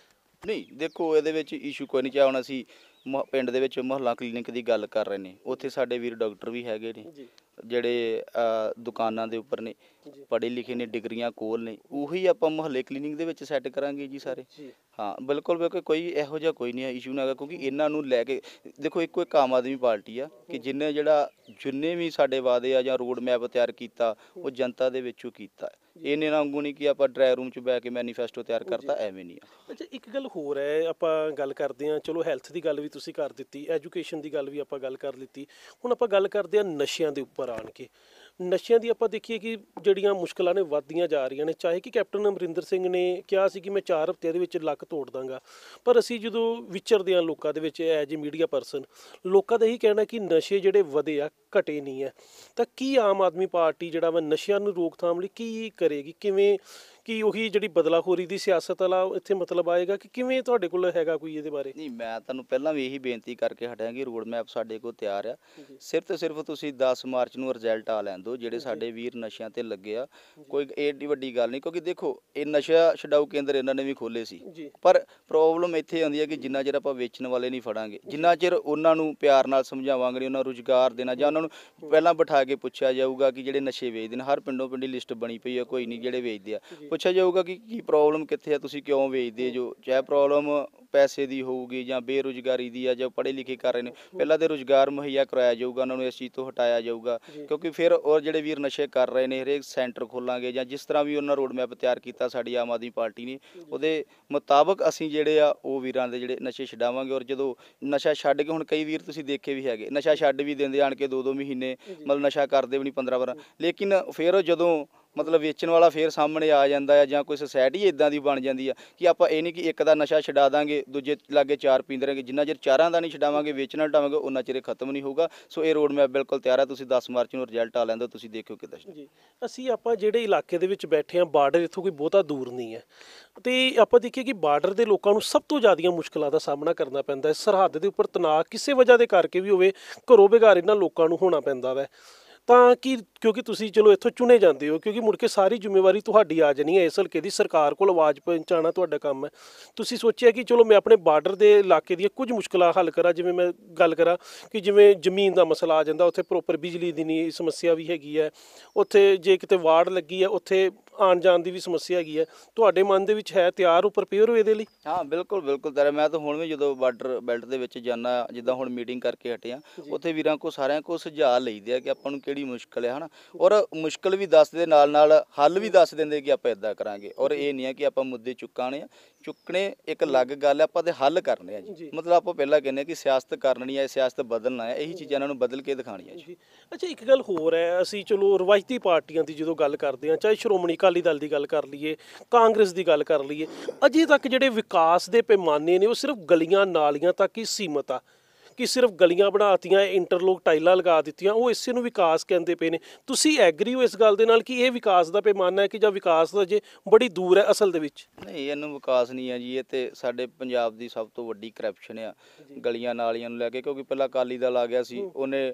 ਨਹੀਂ, ਦੇਖੋ, ਇਹਦੇ ਵਿੱਚ ਇਸ਼ੂ ਕੋਈ ਨਹੀਂ ਚਾਹ ਹੁਣ ਅਸੀਂ ਮੁਹ- ਪਿੰਡ ਦੇ ਵਿੱਚ ਮੁਹੱਲਾ ਕਲੀਨਿਕ ਦੀ ਗੱਲ ਕਰ ਰਹੇ ਨੇ। ਉੱਥੇ ਸਾਡੇ ਵੀਰ ਡਾਕਟਰ ਵੀ ਹੈਗੇ ਨੇ ਜੀ। ਜਿਹੜੇ ਅ, ਦੁਕਾਨਾਂ ਦੇ ਉੱਪਰ ਨੇ ਜੀ। ਪੜ੍ਹੇ ਲਿਖੇ ਨੇ ਡਿਗਰੀਆਂ ਕੋਲ ਨੇ ਉਹੀ ਆਪਾਂ ਮੁਹੱਲੇ ਕਲੀਨਿਕ ਦੇ ਵਿੱਚ ਸੈੱਟ ਕਰਾਂਗੇ ਜੀ ਸਾਰੇ। ਜੀ। ਹਾਂ ਬਿਲਕੁਲ ਬਿਲਕੁਲ ਕੋਈ ਇਹੋ ਜਿਹਾ ਕੋਈ ਨਹੀਂ ਇਸ਼ੂ ਨਾ ਹੈਗਾ ਕਿਉਂਕਿ ਇਹਨਾਂ ਨੂੰ ਲੈ ਕੇ ਦੇਖੋ ਇੱਕੋ ਇੱਕ ਆਮ ਆਦਮੀ ਪਾਰਟੀ ਆ ਕਿ ਜਿੰਨੇ ਜਿਹੜਾ ਜਿੰਨੇ ਵੀ ਸਾਡੇ ਵਾਅਦੇ ਆ ਜਾਂ ਰੋਡ ਮੈਪ ਤਿਆਰ ਕੀਤਾ ਉਹ ਜਨਤਾ ਦੇ ਵਿੱਚੋਂ ਕੀਤਾ। ਇਹਨੇ ਨਾ ਵਾਂਗੂ ਨਹੀਂ ਕਿ ਆਪਾਂ ਡਰਾਈ ਰੂਮ 'ਚ ਬਹਿ ਕੇ ਮੈਨੀਫੈਸਟੋ ਤਿਆਰ ਕਰਤਾ ਐਵੇਂ ਨਹੀਂ ਆ। ਅੱਛਾ ਇੱਕ ਗੱਲ ਹੋਰ ਹੈ ਆਪਾਂ ਗੱਲ ਕਰਦੇ ਹਾਂ ਚਲੋ ਹੈਲਥ ਦੀ ਗੱਲ ਵੀ ਤੁਸੀਂ ਕਰ ਦਿੱਤੀ ਐਜੂਕੇਸ਼ਨ ਦੀ ਗੱਲ ਵੀ ਆਪਾਂ ਗੱਲ ਕਰ ਲਿੱਤੀ। ਹੁਣ ਆਪਾਂ ਗੱਲ ਕਰਦੇ ਹਾਂ ਨਸ਼ਿਆਂ ਦੇ ਉੱਪਰ ਆਣ ਕੇ। ਨਸ਼ਿਆਂ ਦੀ ਆਪਾਂ ਦੇਖੀਏ ਕਿ ਜਿਹੜੀਆਂ ਮੁਸ਼ਕਲਾਂ ਨੇ ਵੱਧਦੀਆਂ ਜਾ ਰਹੀਆਂ ਨੇ, ਚਾਹੇ ਕਿ ਕੈਪਟਨ ਅਮਰਿੰਦਰ ਸਿੰਘ ਨੇ ਕਿਹਾ ਸੀ ਕਿ ਮੈਂ 4 ਹਫ਼ਤਿਆਂ ਦੇ ਵਿੱਚ ਲੱਕ ਤੋੜ ਦਾਂਗਾ, ਪਰ ਅਸੀਂ ਜਦੋਂ ਵਿਚਰਦੇ ਹਾਂ ਲੋਕਾਂ ਦੇ ਵਿੱਚ ਐਜ ਏ ਮੀਡੀਆ ਪਰਸਨ ਲੋਕਾਂ ਦਾ ਇਹੀ ਕਹਿਣਾ ਕਿ ਨਸ਼ੇ ਜਿਹੜੇ ਵਧੇ ਆ, ਘਟੇ ਨਹੀਂ ਹੈ ਤਾਂ ਕੀ ਆਮ ਆਦਮੀ ਪਾਰਟੀ ਜਿਹੜਾ ਵਾ ਨਸ਼ਿਆਂ ਨੂੰ ਰੋਕਥਾਮ ਲਈ ਕੀ ਕਰੇਗੀ? ਕਿਵੇਂ ਕੀ ਉਹੀ ਜਿਹੜੀ ਬਦਲਾਖੋਰੀ ਦੀ ਸਿਆਸਤ ਵਾਲਾ ਇੱਥੇ ਮਤਲਬ ਆਏਗਾ ਕਿ ਕਿਵੇਂ ਤੁਹਾਡੇ ਕੋਲ ਹੈਗਾ ਕੋਈ ਇਹਦੇ ਬਾਰੇ? ਨਹੀਂ ਮੈਂ ਤੁਹਾਨੂੰ ਪਹਿਲਾਂ ਵੀ ਇਹੀ ਬੇਨਤੀ ਕਰਕੇ ਹਟਿਆ ਕਿ ਰੋਡ ਮੈਪ ਸਾਡੇ ਕੋਲ ਤਿਆਰ ਆ। ਸਿਰਫ ਤੇ ਸਿਰਫ ਤੁਸੀਂ 10 ਮਾਰਚ ਨੂੰ ਰਿਜ਼ਲਟ ਆ ਲੈਣ ਦਿਓ ਜਿਹੜੇ ਸਾਡੇ ਵੀਰ ਨਸ਼ਿਆਂ ਤੇ ਲੱਗੇ ਆ। ਕੋਈ ਏਡੀ ਵੱਡੀ ਗੱਲ ਨਹੀਂ ਕਿਉਂਕਿ ਦੇਖੋ ਇਹ ਨਸ਼ਾ ਛਡਾਊ ਕੇਂਦਰ ਇਹਨਾਂ ਨੇ ਵੀ ਖੋਲੇ ਸੀ। ਪਰ ਪ੍ਰੋਬਲਮ ਇੱਥੇ ਆਉਂਦੀ ਹੈ ਕਿ ਜਿੰਨਾ ਚਿਰ ਆਪਾਂ ਵੇਚਣ ਵਾਲੇ ਨਹੀਂ ਫੜਾਂਗੇ ਜਿੰਨਾ ਚਿਰ ਉਹਨਾਂ ਨੂੰ ਪਿਆਰ ਨਾਲ ਸਮਝਾਵਾਂਗੇ ਨਹੀਂ, ਉਹਨਾਂ ਨੂੰ ਰੁਜ਼ਗਾਰ ਦੇਣਾ ਜਾਂ ਉਹਨਾਂ ਨੂੰ ਪਹਿਲਾਂ ਬਿਠਾ ਕੇ ਪੁੱਛਿਆ ਜਾਊਗਾ ਕਿ ਜਿਹੜੇ ਨਸ਼ੇ ਵੇਚਦੇ ਨੇ ਹਰ ਪਿੰਡੋਂ ਪਿੰਡੀ ਲਿਸਟ ਬਣੀ ਪਈ ਹੈ ਕੋਈ ਨਹੀਂ ਜਿਹੜੇ ਵੇਚਦੇ ਆ। ਪੁੱਛਿਆ ਜਾਊਗਾ ਕਿ ਕੀ ਪ੍ਰੋਬਲਮ ਕਿੱਥੇ ਆ ਤੁਸੀਂ ਕਿਉਂ ਵੇਚਦੇ ਜੋ ਚਾਹੇ ਪ੍ਰੋਬਲਮ ਪੈਸੇ ਦੀ ਹੋਊਗੀ ਜਾਂ ਬੇਰੁਜ਼ਗਾਰੀ ਦੀ ਆ ਜਾਂ ਪੜ੍ਹੇ ਲਿਖੇ ਕਰ ਰਹੇ ਨੇ ਪਹਿਲਾਂ ਤੇ ਰੁਜ਼ਗਾਰ ਮੁਹੱਈਆ ਕਰਾਇਆ ਜਾਊਗਾ ਉਹਨਾਂ ਨੂੰ ਇਸ ਚੀਜ਼ ਤੋਂ ਹਟਾਇਆ ਜਾਊਗਾ। ਕਿਉਂਕਿ ਫਿਰ ਔਰ ਜਿਹੜੇ ਵੀਰ ਨਸ਼ੇ ਕਰ ਰਹੇ ਨੇ ਹਰੇਕ ਸੈਂਟਰ ਖੋਲਾਂਗੇ ਜਾਂ ਜਿਸ ਤਰ੍ਹਾਂ ਵੀ ਉਹਨਾਂ ਰੋਡ ਮੈਪ ਤਿਆਰ ਕੀਤਾ ਸਾਡੀ ਆਮ ਆਦਮੀ ਪਾਰਟੀ ਨੇ ਉਹਦੇ ਮੁਤਾਬਕ ਅਸੀਂ ਜਿਹੜੇ ਆ ਉਹ ਵੀਰਾਂ ਦੇ ਜਿਹੜੇ ਨਸ਼ੇ ਛਡਾਵਾਂਗੇ। ਔਰ ਜਦੋਂ ਨਸ਼ਾ ਛੱਡ ਕੇ ਹੁਣ ਕਈ ਵੀਰ ਤੁਸੀਂ ਦੇਖੇ ਵੀ ਹੈਗੇ ਨਸ਼ਾ ਛੱਡ ਵੀ ਦਿੰਦੇ ਆਣ ਕੇ 2-2 ਮਹੀਨੇ ਮਤਲਬ ਨਸ਼ਾ ਕਰਦੇ ਵੀ ਨਹੀਂ 15 ਵਾਰ ਲੇਕਿਨ ਫਿਰ ਜਦੋਂ ਮਤਲਬ ਵੇਚਣ ਵਾਲਾ ਫੇਰ ਸਾਹਮਣੇ ਆ ਜਾਂਦਾ ਹੈ ਜਾਂ ਕੋਈ ਸੁਸਾਇਟੀ ਇਦਾਂ ਦੀ ਬਣ ਜਾਂਦੀ ਆ ਕਿ ਆਪਾਂ ਇਹ ਨਹੀਂ ਕਿ ਇੱਕ ਦਾ ਨਸ਼ਾ ਛਡਾ ਦਾਂਗੇ, ਦੂਜੇ ਲਾਗੇ ਚਾਰ ਪੀਂਦੇ ਰਹਿਣਗੇ ਜਿੰਨਾ ਚਿਰ ਚਾਰਾਂ ਦਾ ਨਹੀਂ ਛਡਾਵਾਂਗੇ, ਵੇਚਣਾ ਹਟਾਵਾਂਗੇ ਉਹਨਾਂ ਚਿਰ ਖਤਮ ਨਹੀਂ ਹੋਊਗਾ। ਸੋ ਇਹ ਰੋਡ ਮੈਪ ਬਿਲਕੁਲ ਤਿਆਰ ਹੈ ਤੁਸੀਂ 10 ਮਾਰਚ ਨੂੰ ਰਿਜ਼ਲਟ ਆ ਲੈਂਦਾ ਤੁਸੀਂ ਦੇਖਿਓ ਕਿਦਾਂ ਜੀ, ਅਸੀਂ ਆਪਾਂ ਜਿਹੜੇ ਇਲਾਕੇ ਦੇ ਵਿੱਚ ਬੈਠੇ ਹਾਂ ਬਾਰਡਰ ਇੱਥੋਂ ਕੋਈ ਬਹੁਤਾ ਦੂਰ ਨਹੀਂ ਹੈ। ਤੇ ਆਪਾਂ ਦੇਖੀਏ ਕਿ ਬਾਰਡਰ ਦੇ ਲੋਕਾਂ ਨੂੰ ਸਭ ਤੋਂ ਜ਼ਿਆਦੀਆਂ ਮੁਸ਼ਕਲਾਂ ਦਾ ਸਾਹਮਣਾ ਕਰਨਾ ਪੈਂਦਾ ਹੈ। ਸਰਹੱਦ ਦੇ ਉੱਪਰ ਤਣਾਅ ਕਿਸੇ ਵਜ੍ਹਾ ਦੇ ਕਰਕੇ ਵੀ ਹੋਵੇ, ਘਰੋਂ ਬੇਘਰ ਇਹਨਾਂ ਲੋਕਾਂ ਨੂੰ ਹੋਣਾ ਪੈਂਦਾ ਵੈ। ਤਾਂ ਕਿ ਕਿਉਂਕਿ ਤੁਸੀਂ ਚਲੋ ਇੱਥੋਂ ਚੁਣੇ ਜਾਂਦੇ ਹੋ, ਕਿਉਂਕਿ ਮੁੜ ਕੇ ਸਾਰੀ ਜ਼ਿੰਮੇਵਾਰੀ ਤੁਹਾਡੀ ਆ ਜਾਣੀ ਹੈ, ਇਸ ਹਲਕੇ ਦੀ ਸਰਕਾਰ ਕੋਲ ਆਵਾਜ਼ ਪਹੁੰਚਾਉਣਾ ਤੁਹਾਡਾ ਕੰਮ ਹੈ। ਤੁਸੀਂ ਸੋਚਿਆ ਕਿ ਚਲੋ ਮੈਂ ਆਪਣੇ ਬਾਰਡਰ ਦੇ ਇਲਾਕੇ ਦੀਆਂ ਕੁਝ ਮੁਸ਼ਕਲਾਂ ਹੱਲ ਕਰਾਂ, ਜਿਵੇਂ ਮੈਂ ਗੱਲ ਕਰਾਂ ਕਿ ਜਿਵੇਂ ਜ਼ਮੀਨ ਦਾ ਮਸਲਾ ਆ ਜਾਂਦਾ, ਉੱਥੇ ਪ੍ਰੋਪਰ ਬਿਜਲੀ ਦੀ ਨਹੀਂ ਸਮੱਸਿਆ ਵੀ ਹੈਗੀ ਹੈ, ਉੱਥੇ ਜੇ ਕਿਤੇ ਵਾਰਡ ਲੱਗੀ ਹੈ, ਉੱਥੇ ਆਉਣ ਜਾਣ ਦੀ ਵੀ ਸਮੱਸਿਆ ਹੈਗੀ ਹੈ। ਤੁਹਾਡੇ ਮਨ ਦੇ ਵਿੱਚ ਹੈ ਤਿਆਰ ਹੋ ਪ੍ਰਪੇਅਰ ਹੋ ਇਹਦੇ ਲਈ? ਹਾਂ ਬਿਲਕੁਲ ਬਿਲਕੁਲ ਤੇਰਾ। ਮੈਂ ਤਾਂ ਹੁਣ ਵੀ ਜਦੋਂ ਬਾਰਡਰ ਬੈਲਟ ਦੇ ਵਿੱਚ ਜਾਣਾ ਜਿੱਦਾਂ ਹੁਣ ਮੀਟਿੰਗ ਕਰਕੇ ਹਟੇ ਆ ਉੱਥੇ ਵੀਰਾਂ ਕੋ ਸਾਰਿਆਂ ਕੋ ਸੁਝਾਅ ਲਈਦੇ ਆ ਕਿ ਆਪਾਂ ਨੂੰ ਕਿਹੜੀ ਮੁਸ਼ਕਲ ਹੈ ਹਨਾ? ਔਰ ਮੁਸ਼ਕਲ ਵੀ ਦੱਸਦੇ ਨਾਲ ਨਾਲ ਹੱਲ ਵੀ ਦੱਸ ਦਿੰਦੇ ਕਿ ਆਪਾਂ ਇਦਾਂ ਕਰਾਂਗੇ। ਔਰ ਇਹ ਨਹੀਂ ਹੈ ਕਿ ਆਪਾਂ ਮੁੱਦੇ ਚੁੱਕਾਣੇ ਆ। ਚੁੱਕਣੇ ਇੱਕ ਅਲੱਗ ਗੱਲ ਹੈ ਆਪਾਂ ਤੇ ਹੱਲ ਕਰਨੇ ਆ ਜੀ। ਮਤਲਬ ਆਪਾਂ ਪਹਿਲਾਂ ਕਹਿੰਦੇ ਆ ਕਿ ਸਿਆਸਤ ਕਰਨੀ ਹੈ ਸਿਆਸਤ ਬਦਲਣਾ ਹੈ ਇਹੀ ਚੀਜ਼ਾਂ ਇਹਨਾਂ ਨੂੰ ਬਦਲ ਕੇ ਦਿਖਾਣੀਆਂ ਜੀ। ਜੀ। ਅੱਛਾ ਇੱਕ ਗੱਲ ਹੋਰ ਹੈ ਅਸੀਂ ਚਲੋ ਰਵਾਇਤੀ ਪਾਰਟੀਆਂ ਦੀ ਜਦੋਂ ਗੱਲ ਕਰਦੇ ਹਾਂ ਚਾਹੇ ਸ਼੍ਰੋਮਣੀ ਅਕਾਲੀ ਦਲ ਦੀ ਗੱਲ ਕਰ ਲਈਏ ਕਾਂਗਰਸ ਦੀ ਗੱਲ ਕਰ ਲਈਏ ਅਜੇ ਤੱਕ ਜਿਹੜੇ ਵਿਕਾਸ ਦੇ ਪੈਮਾਨੇ ਨੇ ਉਹ ਸਿਰਫ ਗਲੀਆਂ ਨਾਲੀਆਂ ਤੱਕ ਹੀ ਸੀਮਤ ਆ। ਕਿ ਸਿਰਫ ਗਲੀਆਂ ਬਣਾਤੀਆਂ ਇੰਟਰਲੋਕ ਟਾਈਲਾਂ ਲਗਾ ਦਿੱਤੀਆਂ ਉਹ ਇਸੇ ਨੂੰ ਵਿਕਾਸ ਕਹਿੰਦੇ ਪਏ ਨੇ। ਤੁਸੀਂ ਐਗਰੀ ਹੋ ਇਸ ਗੱਲ ਦੇ ਨਾਲ ਕਿ ਇਹ ਵਿਕਾਸ ਦਾ ਪੈਮਾਨਾ ਹੈ ਕਿ ਜਾਂ ਵਿਕਾਸ ਦਾ ਜੇ ਬੜੀ ਦੂਰ ਹੈ ਅਸਲ ਦੇ ਵਿੱਚ? ਨਹੀਂ ਇਹਨੂੰ ਵਿਕਾਸ ਨਹੀਂ ਹੈ ਜੀ ਇਹ ਤੇ ਸਾਡੇ ਪੰਜਾਬ ਦੀ ਸਭ ਤੋਂ ਵੱਡੀ ਕਰਪਸ਼ਨ ਆ ਗਲੀਆਂ ਨਾਲੀਆਂ ਨੂੰ ਲੈ ਕੇ ਕਿਉਂਕਿ ਪਹਿਲਾਂ ਅਕਾਲੀ ਦਲ ਆ ਗਿਆ ਸੀ ਉਹਨੇ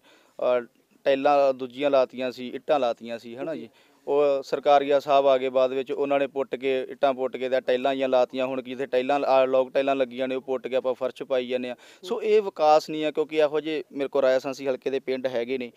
ਟੈਲਾਂ ਦੂਜੀਆਂ ਲਾਤੀਆਂ ਸੀ ਇੱਟਾਂ ਲਾਤੀਆਂ ਸੀ ਹਨਾ ਜੀ। ਉਹ ਸਰਕਾਰੀਆ ਸਾਹਿਬ ਆ ਗਏ ਬਾਅਦ ਵਿੱਚ, ਉਹਨਾਂ ਨੇ ਪੁੱਟ ਕੇ ਇੱਟਾਂ ਪੁੱਟ ਕੇ ਤੇ ਟਾਈਲਾਂ ਜਾਂ ਲਾਤੀਆਂ, ਹੁਣ ਜਿੱਥੇ ਟਾਈਲਾਂ ਆਹ ਲੋਕ ਟਾਈਲਾਂ ਲੱਗੀਆਂ ਨੇ, ਉਹ ਪੁੱਟ ਕੇ ਆਪਾਂ ਫਰਸ਼ ਪਾਈ ਜਾਂਦੇ ਆ ਸੋ ਇਹ ਵਿਕਾਸ ਨਹੀਂ ਆ, ਕਿਉਂਕਿ ਇਹੋ ਜਿਹੇ ਮੇਰੇ ਕੋਲ ਰਾਇਸਾਂਸੀ ਹਲਕੇ ਦੇ ਪਿੰਡ ਹੈਗੇ ਨੇ।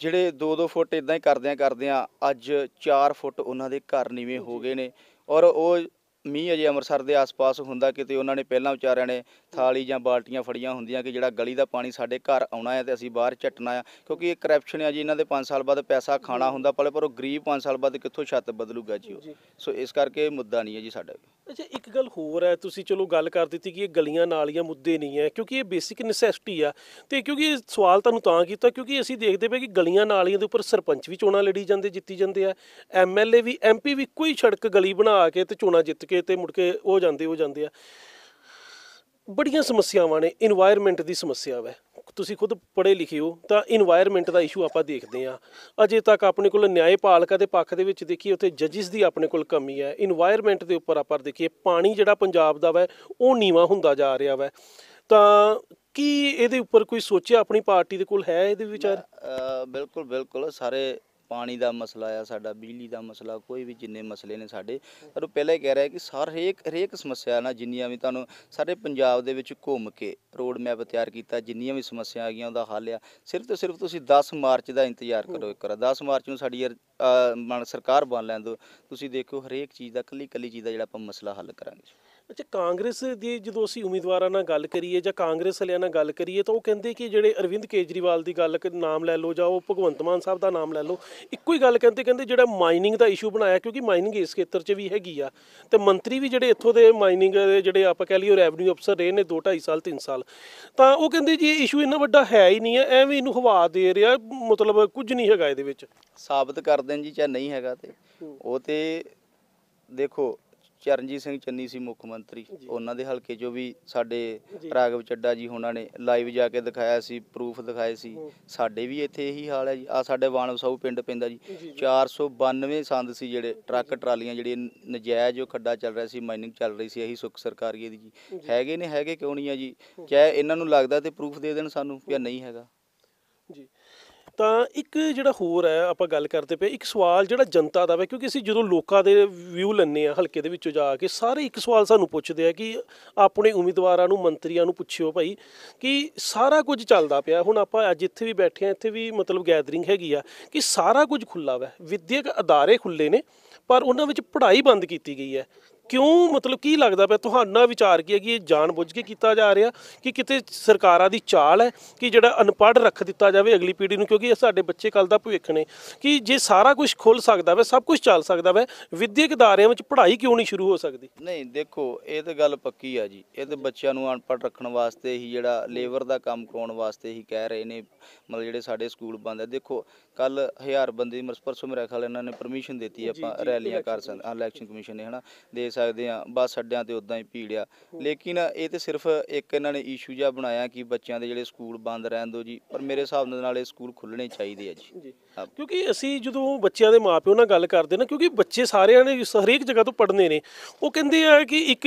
ਜਿਹੜੇ 2-2 ਫੁੱਟ ਇਦਾਂ ਹੀ ਕਰਦਿਆਂ ਕਰਦਿਆਂ ਅੱਜ 4 ਫੁੱਟ ਉਹਨਾਂ ਦੇ ਘਰ ਨੀਵੇਂ ਹੋ ਗਏ ਨੇ। ਔਰ ਉਹ ਮੀਂਹ ਅਜੇ ਅੰਮ੍ਰਿਤਸਰ ਦੇ ਆਸ-ਪਾਸ ਹੁੰਦਾ, ਕਿਤੇ ਉਹਨਾਂ ਨੇ ਪਹਿਲਾਂ ਵਿਚਾਰਿਆਂ ਨੇ ਥਾਲੀ ਜਾਂ ਬਾਲਟੀਆਂ ਫੜੀਆਂ ਹੁੰਦੀਆਂ ਕਿ ਜਿਹੜਾ ਗਲੀ ਦਾ ਪਾਣੀ ਸਾਡੇ ਘਰ ਆਉਣਾ ਹੈ ਤੇ ਅਸੀਂ ਬਾਹਰ ਝੱਟਣਾ ਆ ਕਿਉਂਕਿ ਇਹ ਕਰਪਸ਼ਨ ਹੈ ਜੀ ਇਹਨਾਂ ਦੇ 5 ਸਾਲ ਬਾਅਦ ਪੈਸਾ ਖਾਣਾ ਹੁੰਦਾ ਪਰ ਪਰ ਉਹ ਗਰੀਬ 5 ਸਾਲ ਬਾਅਦ ਕਿੱਥੋਂ ਛੱਤ ਬਦਲੂਗਾ ਜੀ ਉਹ। ਸੋ ਇਸ ਕਰਕੇ ਇਹ ਮੁੱਦਾ ਨਹੀਂ ਹੈ ਜੀ ਸਾਡਾ। ਅੱਛਾ ਇੱਕ ਗੱਲ ਹੋਰ ਹੈ ਤੁਸੀਂ ਚਲੋ ਗੱਲ ਕਰ ਦਿੱਤੀ ਕਿ ਇਹ ਗਲੀਆਂ ਨਾਲੀਆਂ ਮੁੱਦੇ ਨਹੀਂ ਹੈ ਕਿਉਂਕਿ ਇਹ ਬੇਸਿਕ ਨੈਸੈਸਿਟੀ ਆ ਤੇ ਕਿਉਂਕਿ ਇਹ ਸਵਾਲ ਤੁਹਾਨੂੰ ਤਾਂ ਕੀਤਾ ਕਿਉਂਕਿ ਅਸੀਂ ਦੇਖਦੇ ਪਏ ਕਿ ਗਲੀਆਂ ਨਾਲੀਆਂ ਦੇ ਉੱਪਰ ਸਰਪੰਚ ਵੀ ਚੋਣਾਂ ਲੜੀ ਜਾਂਦੇ ਜਿੱਤੀ ਜਾਂਦੇ ਆ ਐਮਐਲਏ ਵੀ ਐਮਪੀ ਵੀ ਕੋਈ ਸੜਕ ਗਲੀ ਬਣਾ ਕੇ ਤੇ ਚੋਣਾਂ ਜਿੱਤ ਕੇ ਤੇ ਮੁੜ ਕੇ ਹੋ ਜਾਂਦੇ ਹੋ ਜਾਂਦੇ ਆ। ਬੜੀਆਂ ਸਮੱਸਿਆਵਾਂ ਨੇ এনवायरमेंट ਦੀ ਸਮੱਸਿਆ ਵੈ। ਤੁਸੀਂ ਖੁਦ ਪੜ੍ਹੇ ਲਿਖੇ ਹੋ, ਤਾਂ এনवायरमेंट ਦਾ ਇਸ਼ੂ ਆਪਾਂ ਦੇਖਦੇ ਆ ਅਜੇ ਤੱਕ ਆਪਣੇ ਕੋਲ ਨਿਆਏ ਨਿਆਂਪਾਲਕਾ ਦੇ ਪੱਖ ਦੇ ਵਿੱਚ ਦੇਖੀਏ, ਉੱਥੇ ਜੱਜਿਸ ਦੀ ਆਪਣੇ ਕੋਲ ਕਮੀ ਹੈ। এনवायरमेंट ਦੇ ਉੱਪਰ ਆਪਾਂ ਦੇਖੀਏ, ਪਾਣੀ ਜਿਹੜਾ ਪੰਜਾਬ ਦਾ ਵੈ, ਉਹ ਨੀਵਾ ਹੁੰਦਾ ਜਾ ਰਿਹਾ ਵੈ। ਤਾਂ ਕੀ ਇਹਦੇ ਉੱਪਰ ਕੋਈ ਸੋਚਿਆ ਆਪਣੀ ਪਾਰਟੀ ਦੇ ਕੋਲ ਹੈ ਇਹਦੇ ਵਿਚਾਰ? ਬਿਲਕੁਲ ਬਿਲਕੁਲ। ਸਾਰੇ ਪਾਣੀ ਦਾ ਮਸਲਾ ਆ, ਸਾਡਾ ਬਿਜਲੀ ਦਾ ਮਸਲਾ, ਕੋਈ ਵੀ ਜਿੰਨੇ ਮਸਲੇ ਨੇ ਸਾਡੇ। ਪਰ ਪਹਿਲਾਂ ਹੀ ਕਹਿ ਰਿਹਾ ਕਿ ਸਾਰ ਹਰੇਕ ਹਰੇਕ ਸਮੱਸਿਆ ਨਾਲ ਜਿੰਨੀਆਂ ਵੀ ਤੁਹਾਨੂੰ ਸਾਰੇ ਪੰਜਾਬ ਦੇ ਵਿੱਚ ਘੁੰਮ ਕੇ ਰੋਡ ਮੈਪ ਤਿਆਰ ਕੀਤਾ, ਜਿੰਨੀਆਂ ਵੀ ਸਮੱਸਿਆ ਆ ਗਈਆਂ, ਉਹਦਾ ਹੱਲ ਆ। ਸਿਰਫ ਤੇ ਸਿਰਫ ਤੁਸੀਂ 10 ਮਾਰਚ ਦਾ ਇੰਤਜ਼ਾਰ ਕਰੋ ਇੱਕ ਵਾਰ। 10 ਮਾਰਚ ਨੂੰ ਸਾਡੀ ਮਨ ਸਰਕਾਰ ਬਣ ਲੈਣ ਦਿਓ। ਤੁਸੀਂ ਦੇਖੋ ਹਰੇਕ ਚੀਜ਼ ਦਾ ਕੱਲੀ ਕੱਲੀ ਚੀਜ਼ ਦਾ ਜਿਹੜਾ ਆਪਾਂ ਮਸਲਾ ਹੱਲ ਕਰਾਂਗੇ। ਅੱਛਾ ਕਾਂਗਰਸ ਦੀ ਜਦੋਂ ਅਸੀਂ ਉਮੀਦਵਾਰਾਂ ਨਾਲ ਗੱਲ ਕਰੀਏ ਜਾਂ ਕਾਂਗਰਸ ਵਾਲਿਆਂ ਨਾਲ ਗੱਲ ਕਰੀਏ ਤਾਂ ਉਹ ਕਹਿੰਦੇ ਕਿ ਜਿਹੜੇ ਅਰਵਿੰਦ ਕੇਜਰੀਵਾਲ ਦੀ ਗੱਲ ਕ- ਨਾਮ ਲੈ ਲਓ ਜਾਂ ਉਹ ਭਗਵੰਤ ਮਾਨ ਸਾਹਿਬ ਦਾ ਨਾਮ ਲੈ ਲਓ ਇੱਕੋ ਹੀ ਗੱਲ ਕਹਿੰਦੇ ਕਹਿੰਦੇ ਜਿਹੜਾ ਮਾਈਨਿੰਗ ਦਾ ਇਸ਼ੂ ਬਣਾਇਆ ਕਿਉਂਕਿ ਮਾਈਨਿੰਗ ਇਸ ਖੇਤਰ 'ਚ ਵੀ ਹੈਗੀ ਆ ਤੇ ਮੰਤਰੀ ਵੀ ਜਿਹੜੇ ਇੱਥੋਂ ਦੇ ਮਾਈਨਿੰਗ ਦੇ ਜਿਹੜੇ ਆਪਾਂ ਕਹਿ ਲਈਏ ਰੈਵਨਿਊ ਅਫਸਰ ਰਹੇ ਨੇ 2 2.5 ਸਾਲ 3 ਸਾਲ ਤਾਂ ਉਹ ਕਹਿੰਦੇ ਜੀ ਇਹ ਇਸ਼ੂ ਇੰਨਾ ਵੱਡਾ ਹੈ ਹੀ ਨਹੀਂ ਹੈ ਐਵੇਂ ਇਹਨੂੰ ਹਵਾ ਦੇ ਰਿਹਾ ਮਤਲਬ ਕੁਝ ਨਹੀਂ ਹੈਗਾ ਇਹਦੇ ਵਿੱਚ। ਸਾਬਤ ਕਰ ਦੇਣ ਜੀ ਚਾਹੇ ਨਹੀਂ ਹੈਗਾ ਤੇ। ਉਹ ਤੇ ਦੇਖੋ ਚਰਨਜੀਤ ਸਿੰਘ ਚੰਨੀ ਸੀ ਮੁੱਖ ਮੰਤਰੀ। ਉਹਨਾਂ ਦੇ ਹਲਕੇ 'ਚੋਂ ਵੀ ਸਾਡੇ ਰਾਘਵ ਚੱਡਾ ਜੀ ਉਹਨਾਂ ਨੇ ਲਾਈਵ ਜਾ ਕੇ ਦਿਖਾਇਆ ਸੀ ਪ੍ਰੂਫ ਦਿਖਾਏ ਸੀ। ਸਾਡੇ ਵੀ ਇੱਥੇ ਇਹੀ ਹਾਲ ਹੈ ਜੀ। ਆ ਸਾਡੇ ਵਾਣਵਸਾਊ ਪਿੰਡ ਪੈਂਦਾ ਜੀ। 492 ਸੰਦ ਸੀ ਜਿਹੜੇ ਟਰੱਕ ਟਰਾਲੀਆਂ ਜਿਹੜੀਆਂ ਨਜਾਇਜ਼ ਉਹ ਖੱਡਾ ਚੱਲ ਰਿਹਾ ਸੀ ਮਾਈਨਿੰਗ ਚੱਲ ਰਹੀ ਸੀ ਇਹੀ ਸੁੱਖ ਸਰਕਾਰੀ ਦੀ ਜੀ। ਹੈਗੇ ਨੇ ਹੈਗੇ ਕਿਉਂ ਨਹੀਂ ਆ ਜੀ? ਚਾਹੇ ਇਹਨਾਂ ਨੂੰ ਲੱਗਦਾ ਤੇ ਪ੍ਰੂਫ ਦੇ ਦੇਣ ਸਾਨੂੰ ਕਿ ਨਹੀਂ ਹੈਗਾ। ਜੀ। ਤਾਂ ਇੱਕ ਜਿਹੜਾ ਹੋਰ ਹੈ, ਆਪਾਂ ਗੱਲ ਕਰਦੇ ਪਏ ਇੱਕ ਸਵਾਲ ਜਿਹੜਾ ਜਨਤਾ ਦਾ ਵਾ, ਕਿਉਂਕਿ ਅਸੀਂ ਜਦੋਂ ਲੋਕਾਂ ਦੇ ਵਿਊ ਲੈਂਦੇ ਆ ਹਲਕੇ ਦੇ ਵਿੱਚੋਂ ਜਾ ਕੇ, ਸਾਰੇ ਇੱਕ ਸਵਾਲ ਸਾਨੂੰ ਪੁੱਛਦੇ ਆ ਕਿ ਆਪਣੇ ਉਮੀਦਵਾਰਾਂ ਨੂੰ, ਮੰਤਰੀਆਂ ਨੂੰ ਪੁੱਛਿਓ ਭਾਈ ਕਿ ਸਾਰਾ ਕੁਝ ਚੱਲਦਾ ਪਿਆ। ਹੁਣ ਆਪਾਂ ਅੱਜ ਇੱਥੇ ਵੀ ਬੈਠੇ ਆ ਇੱਥੇ ਵੀ ਮਤਲਬ ਗੈਦਰਿੰਗ ਹੈਗੀ ਆ ਕਿ ਸਾਰਾ ਕੁਝ ਖੁੱਲਾ ਵਾ। ਵਿਦਿਅਕ ਅਦਾਰੇ ਖੁੱਲੇ ਨੇ, ਪਰ ਉਹਨਾਂ ਵਿੱਚ ਪੜ੍ਹਾਈ ਬੰਦ ਕੀਤੀ ਗਈ ਹੈ। ਕਿਉਂ ਮਤਲਬ ਕੀ ਲੱਗਦਾ ਪਿਆ ਤੁਹਾਡਾ ਵਿਚਾਰ ਕੀ ਹੈ ਕਿ ਇਹ ਜਾਣਬੁੱਝ ਕੇ ਕੀਤਾ ਜਾ ਰਿਹਾ ਕਿ ਕਿਤੇ ਸਰਕਾਰਾਂ ਦੀ ਚਾਲ ਹੈ ਕਿ ਜਿਹੜਾ ਅਨਪੜ੍ਹ ਰੱਖ ਦਿੱਤਾ ਜਾਵੇ ਅਗਲੀ ਪੀੜ੍ਹੀ ਨੂੰ? ਕਿਉਂਕਿ ਇਹ ਸਾਡੇ ਬੱਚੇ ਕੱਲ ਦਾ ਭਵਿੱਖ ਨੇ। ਕਿ ਜੇ ਸਾਰਾ ਕੁਝ ਖੁੱਲ ਸਕਦਾ ਵਾ ਸਭ ਕੁਝ ਚੱਲ ਸਕਦਾ ਵਾ ਵਿਦਿਅਕ ਅਦਾਰਿਆਂ ਵਿੱਚ ਪੜ੍ਹਾਈ ਕਿਉਂ ਨਹੀਂ ਸ਼ੁਰੂ ਹੋ ਸਕਦੀ? ਨਹੀਂ ਦੇਖੋ ਇਹ ਤਾਂ ਗੱਲ ਪੱਕੀ ਆ ਜੀ। ਇਹ ਤੇ ਬੱਚਿਆਂ ਨੂੰ ਅਨਪੜ੍ਹ ਰੱਖਣ ਵਾਸਤੇ ਹੀ ਜਿਹੜਾ ਲੇਬਰ ਦਾ ਕੰਮ ਕਰਾਉਣ ਵਾਸਤੇ ਹੀ ਕਹਿ ਰਹੇ ਨੇ ਮਤਲਬ ਜਿਹੜੇ ਸਾਡੇ ਸਕੂਲ ਬੰਦ ਆ। ਦੇਖੋ ਕੱਲ ਹਜ਼ਾਰ ਬੰਦੇ ਦੀ ਪਰਸੋਂ ਮੇਰੇ ਖਿਆਲ ਇਹਨਾਂ ਨੇ ਪਰਮਿਸ਼ਨ ਦਿੱਤੀ ਆਪਾਂ ਰੈਲੀਆਂ ਕਰ ਸਕਦੇ ਇਲੈਕਸ਼ਨ ਕਮਿਸ਼ਨ ਨੇ ਹਨਾ? ਦੇ ਸਕਦੇ ਆ ਬੱਸ ਅੱਡਿਆਂ ਤੇ ਉਦਾਂ ਹੀ ਭੀੜ ਆ। ਲੇਕਿਨ ਇਹ ਤੇ ਸਿਰਫ ਇੱਕ ਇਹਨਾਂ ਨੇ ਇਸ਼ੂ ਜਿਹਾ ਬਣਾਇਆ ਕਿ ਬੱਚਿਆਂ ਦੇ ਜਿਹੜੇ ਸਕੂਲ ਬੰਦ ਰਹਿਣ ਦਿਓ ਜੀ ਪਰ ਮੇਰੇ ਹਿਸਾਬ ਦੇ ਨਾਲ ਇਹ ਸਕੂਲ ਖੁੱਲਣੇ ਚਾਹੀਦੇ ਆ ਜੀ। ਕਿਉਂਕਿ ਅਸੀਂ ਜਦੋਂ ਬੱਚਿਆਂ ਦੇ ਮਾਪਿਓ ਨਾਲ ਗੱਲ ਕਰਦੇ ਨਾ ਕਿਉਂਕਿ ਬੱਚੇ ਸਾਰਿਆਂ ਨੇ ਹਰੇਕ ਜਗ੍ਹਾ ਤੋਂ ਪੜ੍ਹਨੇ ਨੇ ਉਹ ਕਹਿੰਦੇ ਆ ਕਿ ਇੱਕ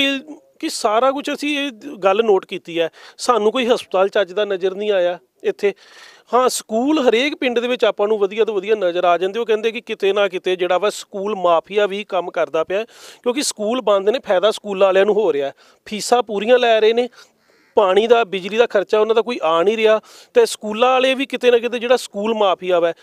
ਕਿ ਸਾਰਾ ਕੁਝ ਅਸੀਂ ਇਹ ਗੱਲ ਨੋਟ ਕੀਤੀ ਹੈ ਸਾਨੂੰ ਕੋਈ ਹਸਪਤਾਲ ਚੱਜ ਦਾ ਨਜ਼ਰ ਨਹੀਂ ਆਇਆ ਇੱਥੇ। ਹਾਂ, ਸਕੂਲ ਹਰੇਕ ਪਿੰਡ ਦੇ ਵਿੱਚ ਆਪਾਂ ਨੂੰ ਵਧੀਆ ਤੋਂ ਵਧੀਆ ਨਜ਼ਰ ਆ ਜਾਂਦੇ। ਉਹ ਕਹਿੰਦੇ ਕਿ ਕਿਤੇ ਨਾ ਕਿਤੇ ਜਿਹੜਾ ਵਾ ਸਕੂਲ ਮਾਫੀਆ ਵੀ ਕੰਮ ਕਰਦਾ ਪਿਆ ਕਿਉਂਕਿ ਸਕੂਲ ਬੰਦ ਨੇ, ਫਾਇਦਾ ਸਕੂਲ ਵਾਲਿਆਂ ਨੂੰ ਹੋ ਰਿਹਾ ਫੀਸਾਂ ਪੂਰੀਆਂ ਲੈ ਰਹੇ ਨੇ ਪਾਣੀ ਦਾ, ਬਿਜਲੀ ਦਾ ਖਰਚਾ ਉਹਨਾਂ ਦਾ ਕੋਈ ਆ ਨਹੀਂ ਰਿਹਾ ਤੇ ਸਕੂਲਾਂ ਵਾਲੇ ਵੀ ਕਿਤੇ ਨਾ ਕਿਤੇ ਜਿਹੜਾ ਸਕੂਲ ਮਾਫੀਆ ਵਾ,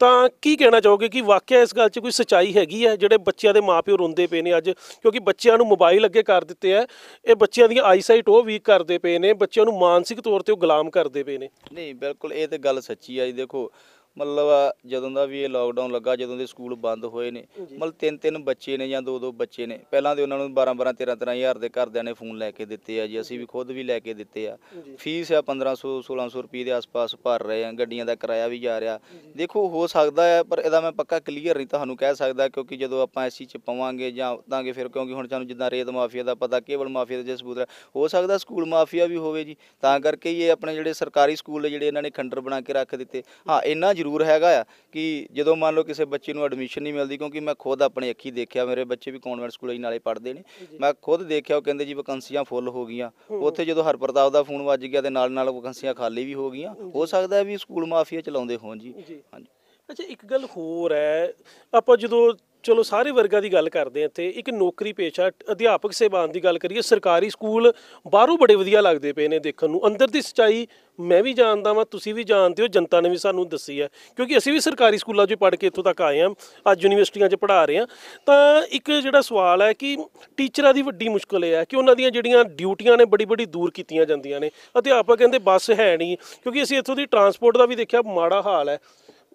ਤਾਂ ਕੀ ਕਹਿਣਾ ਚਾਹੋਗੇ ਕਿ ਵਾਕਿਆ ਇਸ ਗੱਲ 'ਚ ਕੋਈ ਸਚਾਈ ਹੈਗੀ ਹੈ ਜਿਹੜੇ ਬੱਚਿਆਂ ਦੇ ਮਾਪਿਓ ਰੋਂਦੇ ਪਏ ਨੇ ਅੱਜ? ਕਿਉਂਕਿ ਬੱਚਿਆਂ ਨੂੰ ਮੋਬਾਈਲ ਅੱਗੇ ਕਰ ਦਿੱਤੇ ਆ, ਇਹ ਬੱਚਿਆਂ ਦੀਆਂ ਆਈਸਾਈਟ ਉਹ ਵੀਕ ਕਰਦੇ ਪਏ ਨੇ, ਬੱਚਿਆਂ ਨੂੰ ਮਾਨਸਿਕ ਤੌਰ ਤੇ ਉਹ ਗੁਲਾਮ ਕਰਦੇ ਪਏ ਨੇ। ਨਹੀਂ, ਬਿਲਕੁਲ ਇਹ ਤੇ ਗੱਲ ਸੱਚੀ ਆ ਜੀ, ਦੇਖੋ ਮਤਲਬ ਜਦੋਂ ਦਾ ਵੀ ਇਹ ਲੋਕਡਾਊਨ ਲੱਗਾ ਜਦੋਂ ਦੇ ਸਕੂਲ ਬੰਦ ਹੋਏ ਨੇ ਮਤਲਬ ਤਿੰਨ ਤਿੰਨ ਬੱਚੇ ਨੇ ਜਾਂ ਦੋ ਦੋ ਬੱਚੇ ਨੇ ਪਹਿਲਾਂ ਤੇ ਉਹਨਾਂ ਨੂੰ 12 12 13 13 ਹਜ਼ਾਰ ਦੇ ਘਰਦਿਆਂ ਨੇ ਫੋਨ ਲੈ ਕੇ ਦਿੱਤੇ ਆ ਜੀ ਅਸੀਂ ਵੀ ਖੁਦ ਵੀ ਲੈ ਕੇ ਦਿੱਤੇ ਆ। ਫੀਸ ਆ 1500 1600 ਰੁਪਏ ਦੇ ਆਸ-ਪਾਸ ਭਰ ਰਹੇ ਆ ਗੱਡੀਆਂ ਦਾ ਕਿਰਾਇਆ ਵੀ ਜਾ ਰਿਹਾ। ਦੇਖੋ ਹੋ ਸਕਦਾ ਹੈ ਪਰ ਇਹਦਾ ਮੈਂ ਪੱਕਾ ਕਲੀਅਰ ਨਹੀਂ ਤੁਹਾਨੂੰ ਕਹਿ ਸਕਦਾ ਕਿਉਂਕਿ ਜਦੋਂ ਆਪਾਂ ਐਸੀ ਚ ਪਵਾਂਗੇ ਜਾਂ ਤਾਂਗੇ ਫਿਰ ਕਿਉਂਕਿ ਹੁਣ ਸਾਨੂੰ ਜਿੱਦਾਂ ਰੇਤ ਮਾਫੀਆ ਦਾ ਪਤਾ ਕੇਵਲ ਮਾਫੀਆ ਦਾ ਜੇ ਸਬੂਤ ਹੈ ਹੋ ਸਕਦਾ ਸਕੂਲ ਮਾਫੀਆ ਵੀ ਹੋਵੇ ਜੀ। ਤਾਂ ਕਰਕੇ ਹੀ ਇਹ ਆਪਣੇ ਜਿਹੜੇ ਸਰਕਾਰੀ ਸਕੂਲ ਜਿਹੜੇ ਇਹਨਾਂ ਨੇ ਖੰਡਰ ਬਣਾ ਕੇ ਰੱਖ ਦਿੱਤੇ। ਹਾਂ ਇੰਨਾ ਜ਼ਰੂਰ ਹੈਗਾ ਆ ਕਿ ਜਦੋਂ ਮੰਨ ਲਓ ਕਿਸੇ ਬੱਚੇ ਨੂੰ ਐਡਮਿਸ਼ਨ ਨਹੀਂ ਮਿਲਦੀ ਕਿਉਂਕਿ ਮੈਂ ਖੁਦ ਆਪਣੇ ਅੱਖੀ ਦੇਖਿਆ ਮੇਰੇ ਬੱਚੇ ਵੀ ਕਨਵੈਂਟ ਸਕੂਲ ਹੀ ਨਾਲੇ ਪੜ੍ਹਦੇ ਨੇ। ਮੈਂ ਖੁਦ ਦੇਖਿਆ ਉਹ ਕਹਿੰਦੇ ਜੀ ਵੈਕੰਸੀਆਂ ਫੁੱਲ ਹੋ ਗਈਆਂ। ਉੱਥੇ ਜਦੋਂ ਹਰਪ੍ਰਤਾਪ ਦਾ ਫੋਨ ਵੱਜ ਗਿਆ ਤੇ ਨਾਲ ਨਾਲ ਵੈਕੰਸੀਆਂ ਖਾਲੀ ਵੀ ਹੋ ਗਈਆਂ। ਹੋ ਸਕਦਾ ਵੀ ਸਕੂਲ ਮਾਫੀਆ ਚਲਾਉਂਦੇ ਹੋਣ ਜੀ। ਹਾਂਜੀ। ਅੱਛਾ ਇੱਕ ਗੱਲ ਹੋਰ ਹੈ ਆਪਾਂ ਜਦੋਂ ਚਲੋ, ਸਾਰੇ ਵਰਗਾਂ ਦੀ ਗੱਲ ਕਰਦੇ ਹਾਂ ਇੱਥੇ। ਇੱਕ ਨੌਕਰੀ ਪੇਸ਼ਾ ਅਧਿਆਪਕ ਸੇਵਾਨ ਦੀ ਗੱਲ ਕਰੀਏ, ਸਰਕਾਰੀ ਸਕੂਲ ਬਾਹਰੋਂ ਬੜੇ ਵਧੀਆ ਲੱਗਦੇ ਪਏ ਨੇ ਦੇਖਣ ਨੂੰ। ਅੰਦਰ ਦੀ ਸੱਚਾਈ ਮੈਂ ਵੀ ਜਾਣਦਾ ਵਾਂ, ਤੁਸੀਂ ਵੀ ਜਾਣਦੇ ਹੋ, ਜਨਤਾ ਨੇ ਵੀ ਸਾਨੂੰ ਦੱਸੀ ਹੈ। ਕਿਉਂਕਿ ਅਸੀਂ ਵੀ ਸਰਕਾਰੀ ਸਕੂਲਾਂ 'ਚ ਪੜ੍ਹ ਕੇ ਇੱਥੋਂ ਤੱਕ ਆਏ ਹਾਂ, ਅੱਜ ਯੂਨੀਵਰਸਿਟੀਆਂ 'ਚ ਪੜ੍ਹਾ ਰਹੇ ਹਾਂ। ਤਾਂ ਇੱਕ ਜਿਹੜਾ ਸਵਾਲ ਹੈ ਕਿ ਟੀਚਰਾਂ ਦੀ ਵੱਡੀ ਮੁਸ਼ਕਲ ਇਹ ਹੈ ਕਿ ਉਹਨਾਂ ਦੀਆਂ ਜਿਹੜੀਆਂ ਡਿਊਟੀਆਂ ਨੇ, ਬੜੀ ਬੜੀ ਦੂਰ ਕੀਤੀਆਂ ਜਾਂਦੀਆਂ ਨੇ। ਅਧਿਆਪਕ ਕਹਿੰਦੇ, ਬੱਸ ਹੈ ਨਹੀਂ, ਕਿਉਂਕਿ ਅਸੀਂ ਇੱਥੋਂ ਦੀ ਟਰਾਂਸਪੋਰਟ ਦਾ ਵੀ ਦੇਖਿਆ, ਮਾੜਾ ਹਾਲ ਹੈ।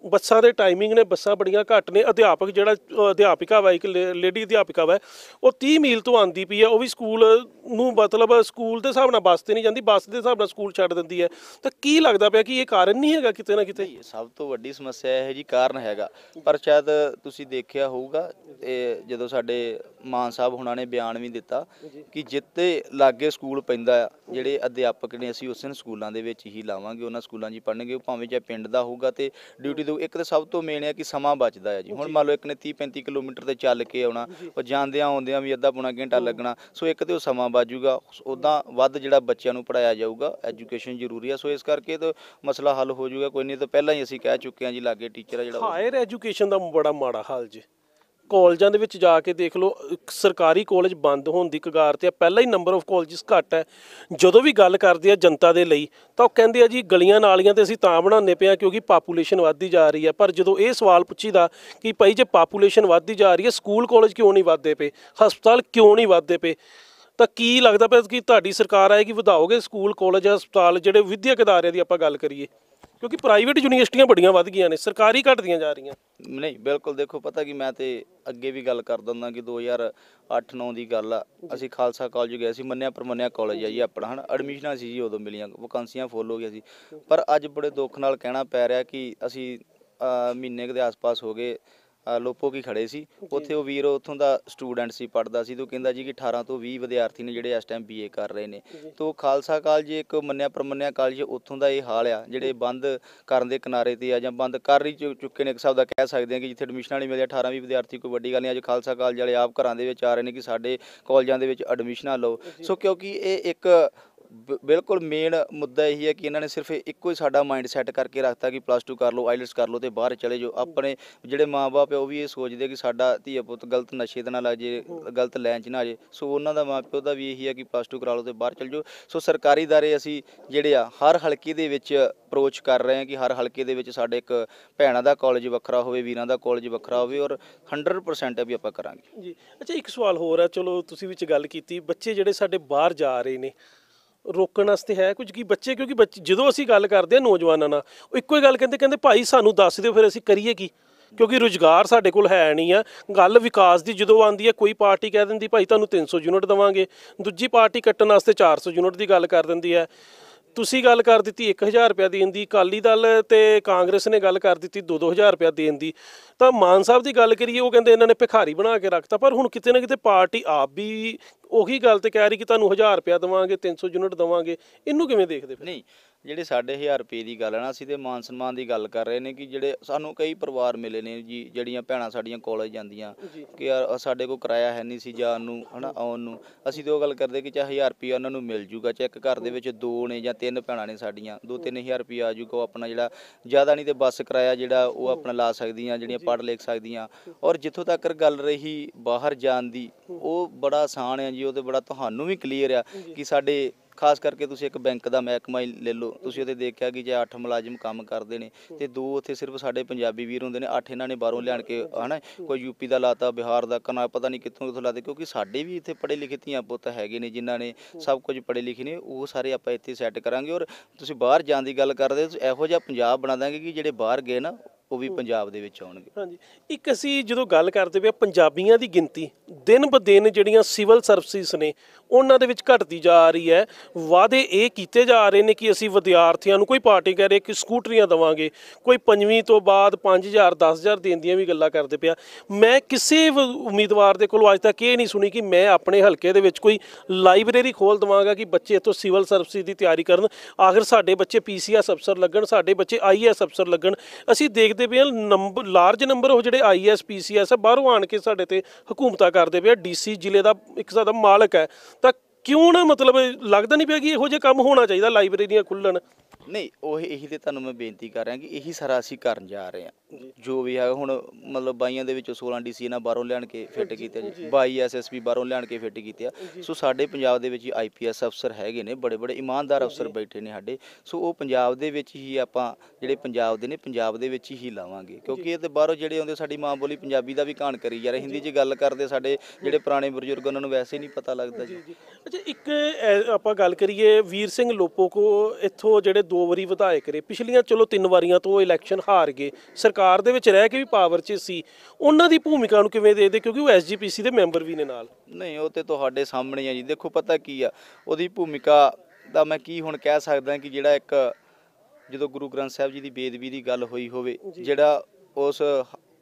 ਬੱਸਾਂ ਦੇ ਟਾਈਮਿੰਗ ਨੇ ਬੱਸਾਂ ਬੜੀਆਂ ਘੱਟ ਨੇ ਅਧਿਆਪਕ ਜਿਹੜਾ ਅਧਿਆਪਿਕਾ ਵਾ ਇੱਕ ਲੇਡੀ ਅਧਿਆਪਿਕਾ ਵਾ ਉਹ 30 ਮੀਲ ਤੋਂ ਆਂਦੀ ਪਈ ਹੈ ਉਹ ਵੀ ਸਕੂਲ ਨੂੰ ਮਤਲਬ ਸਕੂਲ ਦੇ ਹਿਸਾਬ ਨਾਲ ਬੱਸ ਤੇ ਨਹੀਂ ਜਾਂਦੀ ਬੱਸ ਦੇ ਹਿਸਾਬ ਨਾਲ ਸਕੂਲ ਛੱਡ ਦਿੰਦੀ ਹੈ। ਤਾਂ ਕੀ ਲੱਗਦਾ ਪਿਆ ਕਿ ਇਹ ਕਾਰਨ ਨਹੀਂ ਹੈਗਾ ਕਿਤੇ ਨਾ ਕਿਤੇ? ਇਹ ਸਭ ਤੋਂ ਵੱਡੀ ਸਮੱਸਿਆ ਇਹ ਜੀ ਕਾਰਨ ਹੈਗਾ ਪਰ ਸ਼ਾਇਦ ਤੁਸੀਂ ਦੇਖਿਆ ਹੋਊਗਾ ਇਹ ਜਦੋਂ ਸਾਡੇ ਮਾਨ ਸਾਹਿਬ ਹੁਣਾਂ ਨੇ ਬਿਆਨ ਵੀ ਦਿੱਤਾ ਕਿ ਜਿੱਤੇ ਲਾਗੇ ਸਕੂਲ ਪੈਂਦਾ ਆ ਜਿਹੜੇ ਅਧਿਆਪਕ ਨੇ ਅਸੀਂ ਉਸੇ ਸਕੂਲਾਂ ਦੇ ਵਿੱਚ ਹੀ ਲਾਵਾਂਗੇ ਉਹਨਾਂ ਸਕੂਲਾਂ 'ਚ ਉਹ ਭਾਵੇਂ ਚਾਹੇ ਪਿੰਡ ਦਾ ਹੋਊਗਾ ਤੇ ਡਿਊਟੀ ਤੋਂ ਇੱਕ ਤਾਂ ਸਭ ਤੋਂ ਮੇਨ ਹੈ ਕਿ ਸਮਾਂ ਬਚਦਾ ਹੈ ਜੀ। ਹੁਣ ਮੰਨ ਲਓ ਇੱਕ ਨੇ 30 35 ਕਿਲੋਮੀਟਰ ਤੇ ਚੱਲ ਕੇ ਆਉਣਾ ਉਹ ਜਾਂਦਿਆਂ ਆਉਂਦਿਆਂ ਵੀ ਅੱਧਾ ਪੌਣਾ ਘੰਟਾ ਲੱਗਣਾ ਸੋ ਇੱਕ ਤੇ ਉਹ ਸਮਾਂ ਬਚੂਗਾ ਉਦਾਂ ਵੱਧ ਜਿਹੜਾ ਬੱਚਿਆਂ ਨੂੰ ਪੜਾਇਆ ਜਾਊਗਾ ਐਜੂਕੇਸ਼ਨ ਜ਼ਰੂਰੀ ਆ। ਸੋ ਇਸ ਕਰਕੇ ਤਾਂ ਮਸਲਾ ਹੱਲ ਹੋ ਜਾਊਗਾ ਕੋਈ ਨਹੀਂ ਤਾਂ ਪਹਿਲਾਂ ਹੀ ਅਸੀਂ ਕਹਿ ਚੁੱਕੇ ਹਾਂ ਜੀ ਲਾਗੇ ਟੀਚਰ ਆ ਜਿਹੜਾ ਹਾਇਰ ਐਜੂਕੇਸ਼ਨ ਦਾ ਬੜਾ ਮਾੜਾ ਹਾਲ ਜੀ। ਕਾਲਜਾਂ ਦੇ ਵਿੱਚ ਜਾ ਕੇ ਦੇਖ ਲਓ ਸਰਕਾਰੀ ਕਾਲਜ ਬੰਦ ਹੋਣ ਦੀ ਕਗਾਰ ਤੇ ਆ, ਪਹਿਲਾਂ ਹੀ ਨੰਬਰ ਆਫ ਕਾਲਜਸ ਘੱਟ ਹੈ। ਜਦੋਂ ਵੀ ਗੱਲ ਕਰਦੇ ਆ ਜਨਤਾ ਦੇ ਲਈ, ਤਾਂ ਉਹ ਕਹਿੰਦੇ ਆ ਜੀ, ਗਲੀਆਂ ਨਾਲੀਆਂ ਤੇ ਅਸੀਂ ਤਾਂ ਬਣਾਉਂਦੇ ਪਏ ਆ ਕਿਉਂਕਿ ਪਾਪੂਲੇਸ਼ਨ ਵੱਧਦੀ ਜਾ ਰਹੀ ਹੈ। ਪਰ ਜਦੋਂ ਇਹ ਸਵਾਲ ਪੁੱਛੀਦਾ ਕਿ ਭਾਈ ਜੇ ਪਾਪੂਲੇਸ਼ਨ ਵੱਧਦੀ ਜਾ ਰਹੀ ਹੈ ਸਕੂਲ ਕਾਲਜ ਕਿਉਂ ਨਹੀਂ ਵੱਧਦੇ ਪਏ? ਹਸਪਤਾਲ ਕਿਉਂ ਨਹੀਂ ਵੱਧਦੇ ਪਏ? ਤਾਂ ਕੀ ਲੱਗਦਾ ਪਿਆ ਕਿ ਤੁਹਾਡੀ ਸਰਕਾਰ ਆਏਗੀ, ਵਧਾਓਗੇ ਸਕੂਲ ਕਾਲਜ ਹਸਪਤਾਲ ਜਿਹੜੇ ਵਿਦਿਅਕ ਅਦਾਰਿਆਂ ਦੀ ਆਪਾਂ ਗੱਲ ਕਰੀਏ? ਕਿਉਂਕਿ ਪ੍ਰਾਈਵੇਟ ਯੂਨੀਵਰਸਿਟੀਆਂ ਬੜੀਆਂ ਵੱਧ ਗਈਆਂ ਨੇ ਸਰਕਾਰੀ ਘਟਦੀਆਂ ਜਾ ਰਹੀਆਂ। ਨਹੀਂ ਬਿਲਕੁਲ ਦੇਖੋ ਪਤਾ ਕਿ ਮੈਂ ਤੇ ਅੱਗੇ ਵੀ ਗੱਲ ਕਰ ਦਿੰਦਾ ਕਿ 2008-9 ਦੀ ਗੱਲ ਆ। ਅਸੀਂ ਖਾਲਸਾ ਕਾਲਜ ਗਏ ਸੀ ਮੰਨਿਆ ਪਰਮੰਨਿਆ ਕਾਲਜ ਆ ਜੀ ਆਪਣਾ ਹਨ? ਐਡਮਿਸ਼ਨਾਂ ਸੀ ਜੀ ਉਦੋਂ ਮਿਲੀਆਂ ਵੈਕੰਸੀਆਂ ਫੁੱਲ ਹੋ ਗਈਆਂ ਸੀ। ਪਰ ਅੱਜ ਬੜੇ ਦੁੱਖ ਨਾਲ ਕਹਿਣਾ ਪੈ ਰਿਹਾ ਕਿ ਅਸੀਂ ਮਹੀਨੇ ਦੇ ਆਸ-ਪਾਸ ਹੋ ਗਏ ਲੋਪੋ ਕੀ ਖੜੇ ਸੀ। ਉੱਥੇ ਉਹ ਵੀਰ ਉੱਥੋਂ ਦਾ ਸਟੂਡੈਂਟ ਸੀ ਪੜਦਾ ਸੀ। ਤੇ ਉਹ ਕਹਿੰਦਾ ਜੀ ਕਿ 18 ਤੋਂ 20 ਵਿਦਿਆਰਥੀ ਨੇ ਜਿਹੜੇ ਇਸ ਟਾਈਮ ਬੀਏ ਕਰ ਰਹੇ ਨੇ। ਤੋਂ ਖਾਲਸਾ ਕਾਲਜ ਇੱਕ ਮੰਨਿਆ ਪਰਮੰਨਿਆ ਕਾਲਜ ਉੱਥੋਂ ਦਾ ਇਹ ਹਾਲ ਆ ਜਿਹੜੇ ਬੰਦ ਕਰਨ ਦੇ ਕਿਨਾਰੇ ਤੇ ਆ ਜਾਂ ਬੰਦ ਕਰ ਹੀ ਚੁ- ਚੁੱਕੇ ਨੇ ਇੱਕ ਹਿਸਾਬ ਦਾ ਕਹਿ ਸਕਦੇ ਆ ਕਿ ਜਿੱਥੇ ਐਡਮਿਸ਼ਨਾਂ ਨਹੀਂ ਮਿਲਦੀਆਂ 18 20 ਵਿਦਿਆਰਥੀ ਕੋਈ ਵੱਡੀ ਗੱਲ ਨਹੀਂ ਅੱਜ ਖਾਲਸਾ ਕਾਲਜ ਵਾਲੇ ਆਪ ਘਰਾਂ ਦੇ ਵਿੱਚ ਆ ਰਹੇ ਨੇ ਕਿ ਸਾਡੇ ਕਾਲਜਾਂ ਦੇ ਵਿੱਚ ਐਡਮਿਸ਼ਨਾਂ ਲਓ। ਸੋ ਕਿਉਂਕਿ ਇਹ ਇੱਕ ਬਿਲਕੁਲ ਮੇਨ ਮੁੱਦਾ ਇਹੀ ਹੈ ਕਿ ਇਹਨਾਂ ਨੇ ਸਿਰਫ ਇੱਕੋ ਹੀ ਸਾਡਾ ਮਾਈਂਡ ਸੈੱਟ ਕਰਕੇ ਰੱਖਤਾ ਕਿ ਪਲੱਸ 2 ਕਰ ਲਓ ਆਈਲਟਸ ਕਰ ਲਓ ਤੇ ਬਾਹਰ ਚਲੇ ਜਾਓ। ਆਪਣੇ ਜਿਹੜੇ ਮਾਪੇ ਉਹ ਵੀ ਇਹ ਸੋਚਦੇ ਕਿ ਸਾਡਾ ਧੀਆ ਪੁੱਤ ਗਲਤ ਨਸ਼ੇ ਦੇ ਨਾਲ ਆ ਜੇ ਗਲਤ ਲਾਈਨ 'ਚ ਨਾ ਜੇ। ਸੋ ਉਹਨਾਂ ਦਾ ਮਾਪਿਓ ਦਾ ਵੀ ਇਹੀ ਹੈ ਕਿ ਪਲੱਸ 2 ਕਰਾ ਲਓ ਤੇ ਬਾਹਰ ਚਲੇ ਜਾਓ। ਸੋ ਸਰਕਾਰੀ ਦਾਰੇ ਅਸੀਂ ਜਿਹੜੇ ਆ ਹਰ ਹਲਕੇ ਦੇ ਵਿੱਚ ਅਪਰੋਚ ਕਰ ਰਹੇ ਹਾਂ ਕਿ ਹਰ ਹਲਕੇ ਦੇ ਵਿੱਚ ਸਾਡੇ ਇੱਕ ਭੈਣਾਂ ਦਾ ਕਾਲਜ ਵੱਖਰਾ ਹੋਵੇ ਵੀਰਾਂ ਦਾ ਕਾਲਜ ਵੱਖਰਾ ਹੋਵੇ ਔਰ 100% ਹੈ ਵੀ ਆਪਾਂ ਕਰਾਂਗੇ। ਜੀ। ਅੱਛਾ ਇੱਕ ਸਵਾਲ ਹੋਰ ਹੈ ਚਲੋ ਤੁਸੀਂ ਵਿੱਚ ਗੱਲ ਕੀਤੀ ਬੱਚੇ ਜਿਹੜੇ ਸਾਡੇ ਬਾਹਰ ਜਾ ਰਹੇ ਨੇ ਰੋਕਣ ਵਾਸਤੇ ਹੈ ਕੁਝ ਕੀ ਬੱਚੇ? ਕਿਉਂਕਿ ਬੱਚੇ, ਜਦੋਂ ਅਸੀਂ ਗੱਲ ਕਰਦੇ ਹਾਂ ਨੌਜਵਾਨਾਂ ਨਾਲ, ਉਹ ਇੱਕੋ ਹੀ ਗੱਲ ਕਹਿੰਦੇ ਕਹਿੰਦੇ ਭਾਈ ਸਾਨੂੰ ਦੱਸ ਦਿਓ, ਫਿਰ ਅਸੀਂ ਕਰੀਏ ਕੀ? ਕਿਉਂਕਿ ਰੁਜ਼ਗਾਰ ਸਾਡੇ ਕੋਲ ਹੈ ਨਹੀਂ ਆ। ਗੱਲ ਵਿਕਾਸ ਦੀ ਜਦੋਂ ਆਉਂਦੀ ਹੈ, ਕੋਈ ਪਾਰਟੀ ਕਹਿ ਦਿੰਦੀ, ਭਾਈ ਤੁਹਾਨੂੰ 300 ਯੂਨਿਟ ਦਵਾਂਗੇ। ਦੂਜੀ ਪਾਰਟੀ ਕੱਟਣ ਵਾਸਤੇ 400 ਯੂਨਿਟ ਦੀ ਗੱਲ ਕਰ ਦਿੰਦੀ ਹੈ। ਤੁਸੀਂ ਗੱਲ ਕਰ ਦਿੱਤੀ 1000 ਰੁਪਏ ਦੇਣ ਦੀ, ਅਕਾਲੀ ਦਲ ਤੇ ਕਾਂਗਰਸ ਨੇ ਗੱਲ ਕਰ ਦਿੱਤੀ 2-2000 ਰੁਪਏ ਦੇਣ ਦੀ। ਤਾਂ ਮਾਨ ਸਾਹਿਬ ਦੀ ਗੱਲ ਕਰੀਏ, ਉਹ ਕਹਿੰਦੇ ਇਹਨਾਂ ਨੇ ਭਿਖਾਰੀ ਬਣਾ ਕੇ ਰੱਖਤਾ, ਪਰ ਹੁਣ ਕਿਤੇ ਨਾ ਕਿਤੇ ਪਾਰਟੀ ਆਪ ਵੀ ਉਹੀ ਗੱਲ ਤੇ ਕਹਿ ਰਹੀ ਕਿ ਤੁਹਾਨੂੰ 1000 ਰੁਪਇਆ ਦੇਵਾਂਗੇ 300 ਯੂਨਿਟ ਦੇਵਾਂਗੇ, ਇਹਨੂੰ ਕਿਵੇਂ ਦੇਖਦੇ ਫਿਰ? ਨਹੀਂ ਜਿਹੜੇ ਸਾਡੇ 1000 ਰੁਪਏ ਦੀ ਗੱਲ ਹੈ ਨਾ ਅਸੀਂ ਤੇ ਮਾਨ ਸਨਮਾਨ ਦੀ ਗੱਲ ਕਰ ਰਹੇ ਨੇ ਕਿ ਜਿਹੜੇ ਸਾਨੂੰ ਕਈ ਪਰਿਵਾਰ ਮਿਲੇ ਨੇ ਜੀ ਜਿਹੜੀਆਂ ਭੈਣਾਂ ਸਾਡੀਆਂ ਕਾਲਜ ਜਾਂਦੀਆਂ। ਕਿ ਯਾਰ ਸਾਡੇ ਕੋਲ ਕਿਰਾਇਆ ਹੈ ਨਹੀਂ ਸੀ ਜਾਣ ਨੂੰ ਹਨਾ ਆਉਣ ਨੂੰ। ਅਸੀਂ ਤੇ ਉਹ ਗੱਲ ਕਰਦੇ ਕਿ ਚਾਹੇ 1000 ਰੁਪਏ ਉਹਨਾਂ ਨੂੰ ਮਿਲ ਜੂਗਾ ਚੈੱਕ ਘਰ ਦੇ ਵਿੱਚ ਦੋ ਨੇ ਜਾਂ ਤਿੰਨ ਭੈਣਾਂ ਨੇ ਸਾਡੀਆਂ ਦੋ ਤਿੰਨ ਹਜ਼ਾਰ ਰੁਪਏ ਆ ਜੂਗਾ ਉਹ ਆਪਣਾ ਜਿਹੜਾ ਜ਼ਿਆਦਾ ਨਹੀਂ ਤੇ ਬੱਸ ਕਿਰਾਇਆ ਜਿਹੜਾ ਉਹ ਆਪਣਾ ਲਾ ਸਕਦੀਆਂ ਜਿਹੜੀਆਂ ਪੜ੍ਹ ਲਿਖ ਸਕਦੀਆਂ। ਔਰ ਜਿੱਥੋਂ ਤੱਕ ਗੱਲ ਰਹੀ ਬਾਹਰ ਜਾਣ ਦੀ ਉਹ ਬੜਾ ਆਸਾਨ ਹੈ ਜੀ ਉਹ ਤੇ ਬੜਾ ਤੁਹਾਨੂੰ ਵੀ ਕਲੀਅਰ ਆ ਕਿ ਸਾਡੇ ਖਾਸ ਕਰਕੇ ਤੁਸੀਂ ਇੱਕ ਬੈਂਕ ਦਾ ਮਹਿਕਮਾ ਹੀ ਲੈ ਲਓ। ਤੁਸੀਂ ਉਹਦੇ ਦੇਖਿਆ ਕਿ ਜੇ 8 ਮੁਲਾਜ਼ਮ ਕੰਮ ਕਰਦੇ ਨੇ ਤੇ ਦੋ ਉੱਥੇ ਸਿਰਫ ਸਾਡੇ ਪੰਜਾਬੀ ਵੀਰ ਹੁੰਦੇ ਨੇ 8 ਇਹਨਾਂ ਨੇ ਬਾਹਰੋਂ ਲਿਆਣ ਕੇ, ਹਨਾ, ਕੋਈ ਯੂਪੀ ਦਾ ਲਾਤਾ, ਬਿਹਾਰ ਦਾ, ਕਨਾ, ਪਤਾ ਨਹੀਂ ਕਿੱਥੋਂ ਕਿੱਥੋਂ ਲਾਤੇ, ਕਿਉਂਕਿ ਸਾਡੇ ਵੀ ਇੱਥੇ ਪੜ੍ਹੇ ਲਿਖੇ ਧੀਆਂ ਪੁੱਤ ਹੈਗੇ ਨੇ ਜਿਨ੍ਹਾਂ ਨੇ ਸਭ ਕੁਝ ਪੜ੍ਹੇ ਲਿਖੇ ਨੇ, ਉਹ ਸਾਰੇ ਆਪਾਂ ਇੱਥੇ ਸੈੱਟ ਕਰਾਂਗੇ। ਔਰ ਤੁਸੀਂ ਬਾਹਰ ਜਾਣ ਦੀ ਗੱਲ ਕਰਦੇ ਹੋ, ਤੁਸੀਂ ਇਹੋ ਜਿਹਾ ਪੰਜਾਬ ਬਣਾ ਦਾਂਗੇ ਕਿ ਜਿਹੜੇ ਬਾਹਰ ਗਏ ਨਾ ਉਹ ਵੀ ਪੰਜਾਬ ਦੇ ਵਿੱਚ ਆਉਣਗੇ। ਹਾਂਜੀ। ਇੱਕ ਅਸੀਂ ਜਦੋਂ ਗੱਲ ਕਰਦੇ ਪਏ ਪੰਜਾਬੀਆਂ ਦੀ ਗਿਣਤੀ ਦਿਨ ਬ ਦਿਨ ਜਿਹੜੀਆਂ ਸਿਵਲ ਸਰਵਿਸਿਜ਼ ਨੇ ਉਹਨਾਂ ਦੇ ਵਿੱਚ ਘਟਦੀ ਜਾ ਰਹੀ ਹੈ। ਵਾਅਦੇ ਇਹ ਕੀਤੇ ਜਾ ਰਹੇ ਨੇ ਕਿ ਅਸੀਂ ਵਿਦਿਆਰਥੀਆਂ ਨੂੰ ਕੋਈ ਪਾਰਟੀ ਕਹਿ ਰਹੇ ਕਿ ਸਕੂਟਰੀਆਂ ਦਵਾਂਗੇ। ਕੋਈ ਪੰਜਵੀਂ ਤੋਂ ਬਾਅਦ 5000 10000 ਦੇਣ ਦੀਆਂ ਵੀ ਗੱਲਾਂ ਕਰਦੇ ਪਿਆ ਮੈਂ ਕਿਸੇ ਉਮੀਦਵਾਰ ਦੇ ਕੋਲੋਂ ਅੱਜ ਤੱਕ ਇਹ ਨਹੀਂ ਸੁਣੀ ਕਿ ਮੈਂ ਆਪਣੇ ਹਲਕੇ ਦੇ ਵਿੱਚ ਕੋਈ ਲਾਇਬ੍ਰੇਰੀ ਖੋਲ ਦਵਾਂਗਾ ਕਿ ਬੱਚੇ ਇੱਥੋਂ ਸਿਵਲ ਸਰਵਿਸ ਦੀ ਤਿਆਰੀ ਕਰਨ। ਆਖਰ ਸਾਡੇ ਬੱਚੇ ਪੀਸੀਐਸ ਅਫਸਰ ਲੱਗਣ ਸਾਡੇ ਬੱਚੇ ਆਈਐਸ ਅਫਸਰ ਲੱਗਣ। ਅਸੀਂ ਦੇਖਦੇ ਪਏ ਨੰਬਰ ਲਾਰਜ ਨੰਬਰ ਉਹ ਜਿਹੜੇ ਆਈਐਸ ਪੀਸੀਐਸ ਆ, ਬਾਹਰੋਂ ਆਣ ਕੇ ਸਾਡੇ ਤੇ ਹਕੂਮਤਾਂ ਕਰਦੇ ਪਏ ਡੀਸੀ ਜ਼ਿਲ੍ਹੇ ਦਾ ਇੱਕ ਸਾਡਾ ਮਾਲਕ ਹੈ। ਤਾਂ ਕਿਉਂ ਨਾ ਮਤਲਬ ਲੱਗਦਾ ਨਹੀਂ ਪਿਆ ਕਿ ਇਹੋ ਜਿਹਾ ਕੰਮ ਹੋਣਾ ਚਾਹੀਦਾ ਲਾਇਬ੍ਰੇਰੀਆਂ ਖੁੱਲਣ। ਨਹੀਂ ਉਹ ਇਹੀ ਤੇ ਤੁਹਾਨੂੰ ਮੈਂ ਬੇਨਤੀ ਕਰ ਰਿਹਾ ਕਿ ਇਹੀ ਸਾਰਾ ਅਸੀਂ ਕਰਨ ਜਾ ਰਹੇ ਹਾਂ। ਜੋ। ਵੀ ਹੈ ਹੁਣ ਮਤਲਬ ਬਾਈਆਂ ਦੇ ਵਿੱਚੋਂ 16 ਡੀਸੀ ਇਹਨਾਂ ਬਾਹਰੋਂ ਲਿਆਣ ਕੇ ਫਿੱਟ ਕੀਤੇ ਜੀ। 22 ਐਸਐਸਪੀ ਬਾਹਰੋਂ ਲਿਆਣ ਕੇ ਫਿੱਟ ਕੀਤੇ ਆ। ਸੋ ਸਾਡੇ ਪੰਜਾਬ ਦੇ ਵਿੱਚ ਆਈਪੀਐਸ ਅਫਸਰ ਹੈਗੇ ਨੇ ਬੜੇ ਬੜੇ ਇਮਾਨਦਾਰ ਅਫਸਰ ਬੈਠੇ ਨੇ ਸਾਡੇ। ਸੋ ਉਹ ਪੰਜਾਬ ਦੇ ਵਿੱਚ ਹੀ ਆਪਾਂ ਜਿਹੜੇ ਪੰਜਾਬ ਦੇ ਨੇ ਪੰਜਾਬ ਦੇ ਵਿੱਚ ਹੀ ਲਾਵਾਂਗੇ। ਕਿਉਂਕਿ ਇਹ ਤੇ ਬਾਹਰੋਂ ਜਿਹੜੇ ਆਉਂਦੇ ਸਾਡੀ ਮਾਂ ਬੋਲੀ ਪੰਜਾਬੀ ਦਾ ਵੀ ਕਾਣ ਕਰੀ ਜਾ ਰਹੇ। ਹਿੰਦੀ 'ਚ ਗੱਲ ਕਰਦੇ ਸਾਡੇ ਜਿਹੜੇ ਪੁਰਾਣੇ ਬਜ਼ੁਰਗ ਉਹਨਾਂ ਨੂੰ ਵੈਸੇ ਨਹੀਂ ਪਤਾ ਲੱਗਦਾ ਜੀ। ਅੱਛਾ ਇੱਕ ਆਪਾਂ ਗੱਲ ਕਰੀਏ ਵੀਰ ਸਿੰਘ ਲੋਪੋ ਕੋ ਇੱਥੋਂ ਜਿਹੜੇ ਦੋ ਵਾਰੀ ਵਿਧਾਇਕ ਰਹੇ ਪਿਛਲੀਆਂ ਚਲੋ ਤਿੰਨ ਵਾਰੀਆਂ ਤੋਂ ਉਹ ਇਲੈਕਸ਼ਨ ਹਾਰ ਗਏ। ਸਰਕਾਰ ਦੇ ਵਿੱਚ ਰਹਿ ਕੇ ਵੀ ਪਾਵਰ 'ਚ ਸੀ। ਉਹਨਾਂ ਦੀ ਭੂਮਿਕਾ ਨੂੰ ਕਿਵੇਂ ਦੇਖਦੇ? ਕਿਉਂਕਿ ਉਹ ਐਸਜੀਪੀਸੀ ਦੇ ਮੈਂਬਰ ਵੀ ਨੇ ਨਾਲ। ਨਹੀਂ ਉਹ ਤੇ ਤੁਹਾਡੇ ਸਾਹਮਣੇ ਆ ਜੀ। ਦੇਖੋ ਪਤਾ ਕੀ ਆ? ਉਹਦੀ ਭੂਮਿਕਾ ਦਾ ਮੈਂ ਕੀ ਹੁਣ ਕਹਿ ਸਕਦਾ ਕਿ ਜਿਹੜਾ ਇੱਕ ਜਦੋਂ ਗੁਰੂ ਗ੍ਰੰਥ ਸਾਹਿਬ ਜੀ ਦੀ ਬੇਦਬੀ ਦੀ ਗੱਲ ਹੋਈ ਹੋਵੇ ਜਿਹੜਾ ਉਸ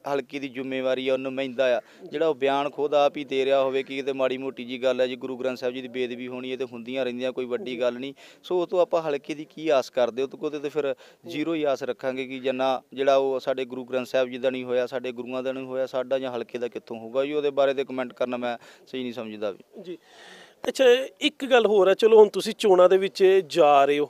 ਹਲਕੀ ਦੀ ਜ਼ਿੰਮੇਵਾਰੀ ਆ ਉਹਨੂੰ ਮਹਿੰਦਾ ਆ। ਜਿਹੜਾ ਉਹ ਬਿਆਨ ਖੁਦ ਆਪ ਹੀ ਦੇ ਰਿਹਾ ਹੋਵੇ ਕਿ ਕਿਤੇ ਮਾੜੀ ਮੋਟੀ ਜੀ ਗੱਲ ਹੈ ਜੀ ਗੁਰੂ ਗ੍ਰੰਥ ਸਾਹਿਬ ਜੀ ਦੀ ਬੇਦਬੀ ਹੋਣੀ ਹੈ ਤੇ ਹੁੰਦੀਆਂ ਰਹਿੰਦੀਆਂ ਕੋਈ ਵੱਡੀ ਗੱਲ ਨਹੀਂ। ਸੋ ਉਹ ਤੋਂ ਆਪਾਂ ਹਲਕੇ ਦੀ ਕੀ ਆਸ ਕਰਦੇ ਹੋ? ਤੇ ਉਹਦੇ ਤੇ ਫਿਰ ਜ਼ੀਰੋ ਹੀ ਆਸ ਰੱਖਾਂਗੇ ਕਿ ਜਨਾ ਜਿਹੜਾ ਉਹ ਸਾਡੇ ਗੁਰੂ ਗ੍ਰੰਥ ਸਾਹਿਬ ਜੀ ਦਾ ਨਹੀਂ ਹੋਇਆ ਸਾਡੇ ਗੁਰੂਆਂ ਦਾ ਨਹੀਂ ਹੋਇਆ ਸਾਡਾ ਜਾਂ ਹਲਕੇ ਦਾ ਕਿੱਥੋਂ ਹੋਊਗਾ ਜੀ? ਉਹਦੇ ਬਾਰੇ ਤੇ ਕਮੈਂਟ ਕਰਨਾ ਮੈਂ ਸਹੀ ਨਹੀਂ ਸਮਝਦਾ ਵੀ। ਜੀ। ਅੱਛਾ ਇੱਕ ਗੱਲ ਹੋਰ ਹੈ ਚਲੋ ਹੁਣ ਤੁਸੀਂ ਚੋਣਾਂ ਦੇ ਵਿੱਚ ਜਾ ਰਹੇ ਹੋ।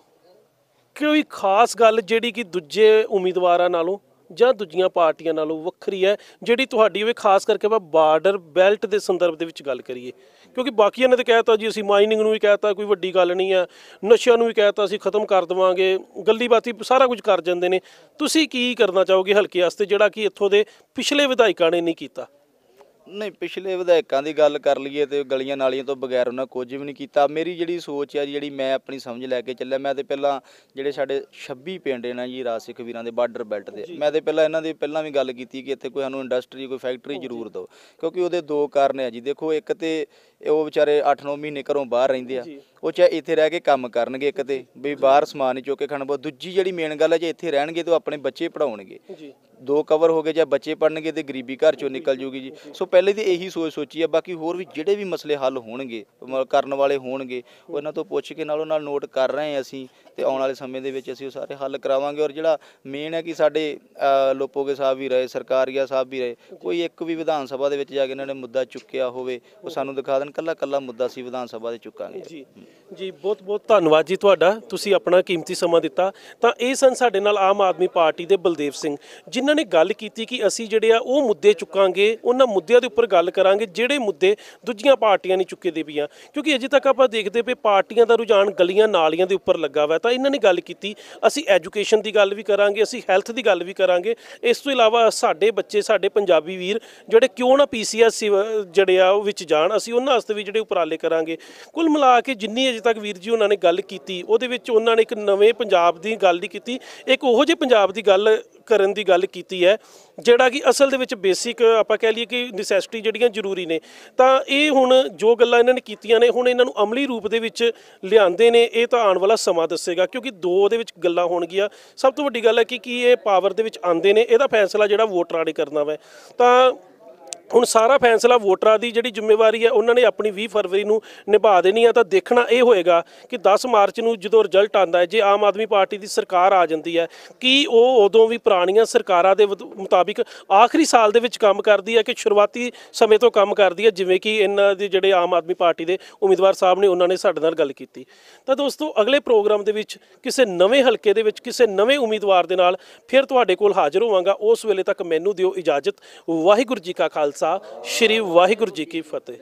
ਕੋਈ ਖਾਸ ਗੱਲ ਜਿਹੜੀ ਕਿ ਦੂਜੇ ਉਮੀਦਵਾਰਾਂ ਨਾਲੋਂ ਜਾਂ ਦੂਜੀਆਂ ਪਾਰਟੀਆਂ ਨਾਲੋਂ ਵੱਖਰੀ ਹੈ, ਜਿਹੜੀ ਤੁਹਾਡੀ ਹੋਵੇ, ਖਾਸ ਕਰਕੇ ਆਪਾਂ ਬਾਰਡਰ ਬੈਲਟ ਦੇ ਸੰਦਰਭ ਦੇ ਵਿੱਚ ਗੱਲ ਕਰੀਏ। ਕਿਉਂਕਿ ਬਾਕੀਆਂ ਨੇ ਤਾਂ ਕਹਿਤਾ ਜੀ, ਅਸੀਂ ਮਾਈਨਿੰਗ ਨੂੰ ਵੀ ਕਹਿਤਾ ਕੋਈ ਵੱਡੀ ਗੱਲ ਨਹੀਂ ਹੈ ਨਸ਼ਿਆਂ ਨੂੰ ਵੀ ਕਹਿਤਾ ਅਸੀਂ ਖਤਮ ਕਰ ਦੇਵਾਂਗੇ। ਗੱਲੀ ਬਾਤੀ ਸਾਰਾ ਕੁਝ ਕਰ ਜਾਂਦੇ ਨੇ। ਤੁਸੀਂ ਕੀ ਕਰਨਾ ਚਾਹੋਗੇ ਹਲਕੇ ਵਾਸਤੇ, ਜਿਹੜਾ ਕਿ ਇੱਥੋਂ ਦੇ ਪਿਛਲੇ ਵਿਧਾਇਕਾਂ ਨੇ ਨਹੀਂ ਕੀਤਾ? ਨਹੀਂ ਪਿਛਲੇ ਵਿਧਾਇਕਾਂ ਦੀ ਗੱਲ ਕਰ ਲਈਏ ਤੇ ਗਲੀਆਂ ਨਾਲੀਆਂ ਤੋਂ ਬਗੈਰ ਉਹਨਾਂ ਕੁਝ ਵੀ ਨਹੀਂ ਕੀਤਾ। ਮੇਰੀ ਜਿਹੜੀ ਸੋਚ ਹੈ ਜਿਹੜੀ ਮੈਂ ਆਪਣੀ ਸਮਝ ਲੈ ਕੇ ਚੱਲਿਆ ਮੈਂ ਤੇ ਪਹਿਲਾਂ ਜਿਹੜੇ ਸਾਡੇ 26 ਪਿੰਡ ਨੇ ਜੀ ਰਾਜ ਸਿੱਖ ਵੀਰਾਂ ਦੇ ਬਾਰਡਰ ਬੈਲਟ ਦੇ ਮੈਂ ਤੇ ਪਹਿਲਾਂ ਇਹਨਾਂ ਦੀ ਪਹਿਲਾਂ ਵੀ ਗੱਲ ਕੀਤੀ ਕਿ ਇੱਥੇ ਕੋਈ ਸਾਨੂੰ ਇੰਡਸਟਰੀ ਕੋਈ ਫੈਕਟਰੀ ਜ਼ਰੂਰ ਦਿਓ ਕਿਉਂਕਿ ਉਹਦੇ ਦੋ ਕਾਰਨ ਹੈ ਜੀ। ਦੇਖੋ ਇੱਕ ਤੇ ਉਹ ਵਿਚਾਰੇ 8-9 ਮਹੀਨੇ ਘਰੋਂ ਬਾਹਰ ਰਹਿੰਦੇ ਆ। ਉਹ ਚਾਹੇ ਇੱਥੇ ਰਹਿ ਕੇ ਕੰਮ ਕਰਨਗੇ ਇੱਕ ਤੇ ਵੀ ਬਾਹਰ ਸਮਾਨ ਹੀ ਚੁੱਕ ਕੇ ਖਾਣਾ ਪਊ ਦੂਜੀ ਜਿਹੜੀ ਮੇਨ ਗੱਲ ਹੈ ਜੇ ਇੱਥੇ ਰਹਿਣਗੇ ਤਾਂ ਆਪਣੇ ਬੱਚੇ ਪੜਾਉਣਗੇ ਦੋ ਕਵਰ ਹੋ ਗਏ ਜਾਂ ਬੱਚੇ ਪੜਨਗੇ ਤੇ ਗਰੀਬੀ ਘਰ ਚੋਂ ਨਿਕਲ ਜੂਗੀ ਜੀ। ਸੋ ਪਹਿਲੇ ਦੀ ਇਹੀ ਸੋਚ ਸੋਚੀ ਹੈ ਬਾਕੀ ਹੋਰ ਵੀ ਜਿਹੜੇ ਵੀ ਮਸਲੇ ਹੱਲ ਹੋਣਗੇ ਕਰਨ ਵਾਲੇ ਹੋਣਗੇ ਉਹ ਇਹਨਾਂ ਤੋਂ ਪੁੱਛ ਕੇ ਨਾਲੋਂ ਨਾਲ ਨੋਟ ਕਰ ਰਹੇ ਹਾਂ ਅਸੀਂ ਤੇ ਆਉਣ ਵਾਲੇ ਸਮੇਂ ਦੇ ਵਿੱਚ ਅਸੀਂ ਉਹ ਸਾਰੇ ਹੱਲ ਕਰਾਵਾਂਗੇ। ਔਰ ਜਿਹੜਾ ਮੇਨ ਹੈ ਕਿ ਸਾਡੇ ਲੋਪੋਗੇ ਸਾਹਿਬ ਵੀ ਰਹੇ, ਸਰਕਾਰੀਆ ਸਾਹਿਬ ਵੀ ਰਹੇ, ਕੋਈ ਇੱਕ ਵੀ ਵਿਧਾਨ ਸਭਾ ਦੇ ਵਿੱਚ ਜਾ ਕੇ ਇਹਨਾਂ ਨੇ ਮੁੱਦਾ ਚੁੱਕਿਆ ਹੋਵੇ, ਉਹ ਸਾਨੂੰ ਦਿਖਾ ਦੇਣ ਕੱਲਾ ਕੱਲਾ ਮੁੱਦਾ ਸੀ ਵਿਧਾਨ ਸਭਾ ਦੇ ਚੁੱਕਾਂਗੇ। ਜੀ ਜੀ ਬਹੁਤ ਬਹੁਤ ਧੰਨਵਾਦ ਜੀ ਤੁਹਾਡਾ, ਤੁਸੀਂ ਆਪਣਾ ਕੀਮਤੀ ਸਮਾਂ ਦਿੱਤਾ। ਤਾਂ ਇਹ ਸਨ ਸਾਡੇ ਨਾਲ ਆਮ ਆਦਮੀ ਪਾਰਟੀ ਦੇ ਬਲਦੇਵ ਸਿੰਘ, ਜਿਨ੍ਹਾਂ ਇਹਨਾਂ ਨੇ ਗੱਲ ਕੀਤੀ ਕਿ ਅਸੀਂ ਜਿਹੜੇ ਆ ਉਹ ਮੁੱਦੇ ਚੁੱਕਾਂਗੇ, ਉਹਨਾਂ ਮੁੱਦਿਆਂ ਦੇ ਉੱਪਰ ਗੱਲ ਕਰਾਂਗੇ, ਜਿਹੜੇ ਮੁੱਦੇ ਦੂਜੀਆਂ ਪਾਰਟੀਆਂ ਨਹੀਂ ਚੁੱਕੇ ਦੇ ਪਈਆਂ। ਕਿਉਂਕਿ ਅਜੇ ਤੱਕ ਆਪਾਂ ਦੇਖਦੇ ਪਏ ਪਾਰਟੀਆਂ ਦਾ ਰੁਝਾਨ ਗਲੀਆਂ ਨਾਲੀਆਂ ਦੇ ਉੱਪਰ ਲੱਗਾ ਹੋਇਆ ਤਾਂ ਇਹਨਾਂ ਨੇ ਗੱਲ ਕੀਤੀ। ਅਸੀਂ ਐਜੂਕੇਸ਼ਨ ਦੀ ਗੱਲ ਵੀ ਕਰਾਂਗੇ, ਅਸੀਂ ਹੈਲਥ ਦੀ ਗੱਲ ਵੀ ਕਰਾਂਗੇ। ਇਸ ਤੋਂ ਇਲਾਵਾ ਸਾਡੇ ਬੱਚੇ, ਸਾਡੇ ਪੰਜਾਬੀ ਵੀਰ ਜਿਹੜੇ ਕਿਉਂ ਨਾ ਪੀਸੀਐਸ ਜਿਹੜੇ ਆ ਉਹ ਵਿੱਚ ਜਾਣ, ਅਸੀਂ ਉਹਨਾਂ ਵਾਸਤੇ ਵੀ ਜਿਹੜੇ ਉਪਰਾਲੇ ਕਰਾਂਗੇ। ਕੁੱਲ ਮਿਲਾ ਕੇ ਜਿੰਨੀ ਅਜੇ ਤੱਕ ਵੀਰ ਜੀ ਉਹਨਾਂ ਨੇ ਗੱਲ ਕੀਤੀ, ਉਹਦੇ ਵਿੱਚ ਉਹਨਾਂ ਨੇ ਇੱਕ ਨਵੇਂ ਪੰਜਾਬ ਦੀ ਗੱਲ ਨਹੀਂ ਕੀਤੀ। ਇੱਕ ਉਹੋ ਜਿਹੇ ਪੰਜਾਬ ਦੀ ਗੱਲ ਕਰਨ ਦੀ ਗੱਲ ਕੀਤੀ ਹੈ, ਜਿਹੜਾ ਕਿ ਅਸਲ ਦੇ ਵਿੱਚ ਬੇਸਿਕ ਆਪਾਂ ਕਹਿ ਲਈਏ ਕਿ ਨੈਸੈਸਿਟੀ ਜਿਹੜੀਆਂ ਜ਼ਰੂਰੀ ਨੇ, ਤਾਂ ਇਹ ਹੁਣ ਜੋ ਗੱਲਾਂ ਇਹਨਾਂ ਨੇ ਕੀਤੀਆਂ ਨੇ, ਹੁਣ ਇਹਨਾਂ ਨੂੰ ਅਮਲੀ ਰੂਪ ਦੇ ਵਿੱਚ ਲਿਆਂਦੇ ਨੇ, ਇਹ ਤਾਂ ਆਉਣ ਵਾਲਾ ਸਮਾਂ ਦੱਸੇਗਾ, ਕਿਉਂਕਿ ਦੋ ਦੇ ਵਿੱਚ ਗੱਲਾਂ ਹੋਣਗੀਆਂ। ਸਭ ਤੋਂ ਵੱਡੀ ਗੱਲ ਹੈ ਕਿ ਕੀ ਇਹ ਪਾਵਰ ਦੇ ਵਿੱਚ ਆਉਂਦੇ ਨੇ, ਇਹਦਾ ਫੈਸਲਾ ਜਿਹੜਾ ਵੋਟਰਾਂ ਨੇ ਕਰਨਾ ਵਾ। ਤਾਂ ਹੁਣ ਸਾਰਾ ਫੈਸਲਾ ਵੋਟਰਾਂ ਦੀ ਜਿਹੜੀ ਜ਼ਿੰਮੇਵਾਰੀ ਹੈ, ਉਹਨਾਂ ਨੇ ਆਪਣੀ 20 ਫਰਵਰੀ ਨੂੰ ਨਿਭਾ ਦੇਣੀ ਹੈ ਤਾਂ ਦੇਖਣਾ ਇਹ ਹੋਏਗਾ ਕਿ 10 ਮਾਰਚ ਨੂੰ ਜਦੋਂ ਰਿਜ਼ਲਟ ਆਂਦਾ ਹੈ, ਜੇ ਆਮ ਆਦਮੀ ਪਾਰਟੀ ਦੀ ਸਰਕਾਰ ਆ ਜਾਂਦੀ ਹੈ, ਕੀ ਉਹ ਉਦੋਂ ਵੀ ਪੁਰਾਣੀਆਂ ਸਰਕਾਰਾਂ ਦੇ ਮੁਤਾਬਿਕ ਆਖਰੀ ਸਾਲ ਦੇ ਵਿੱਚ ਕੰਮ ਕਰਦੀ ਹੈ ਕਿ ਸ਼ੁਰੂਆਤੀ ਸਮੇਂ ਤੋਂ ਕੰਮ ਕਰਦੀ ਹੈ? ਜਿਵੇਂ ਕਿ ਇਹਨਾਂ ਦੇ ਜਿਹੜੇ ਆਮ ਆਦਮੀ ਪਾਰਟੀ ਦੇ ਉਮੀਦਵਾਰ ਸਾਹਿਬ ਨੇ, ਉਹਨਾਂ ਨੇ ਸਾਡੇ ਨਾਲ ਗੱਲ ਕੀਤੀ। ਤਾਂ ਦੋਸਤੋ, ਅਗਲੇ ਪ੍ਰੋਗਰਾਮ ਦੇ ਵਿੱਚ ਕਿਸੇ ਨਵੇਂ ਹਲਕੇ ਦੇ ਵਿੱਚ ਕਿਸੇ ਨਵੇਂ ਉਮੀਦਵਾਰ ਦੇ ਨਾਲ ਫਿਰ ਤੁਹਾਡੇ ਕੋਲ ਹਾਜ਼ਰ ਹੋਵਾਂਗਾ। ਉਸ ਵੇਲੇ ਤੱਕ ਮੈਨੂੰ ਦਿਓ ਇਜਾਜ਼ਤ। ਵਾਹਿਗੁਰੂ ਜੀ ਕਾ ਖਾਲਸਾ। ਖਾਲਸਾ ਸ੍ਰੀ ਵਾਹਿਗੁਰੂ ਜੀ ਕੀ ਫਤਿਹ।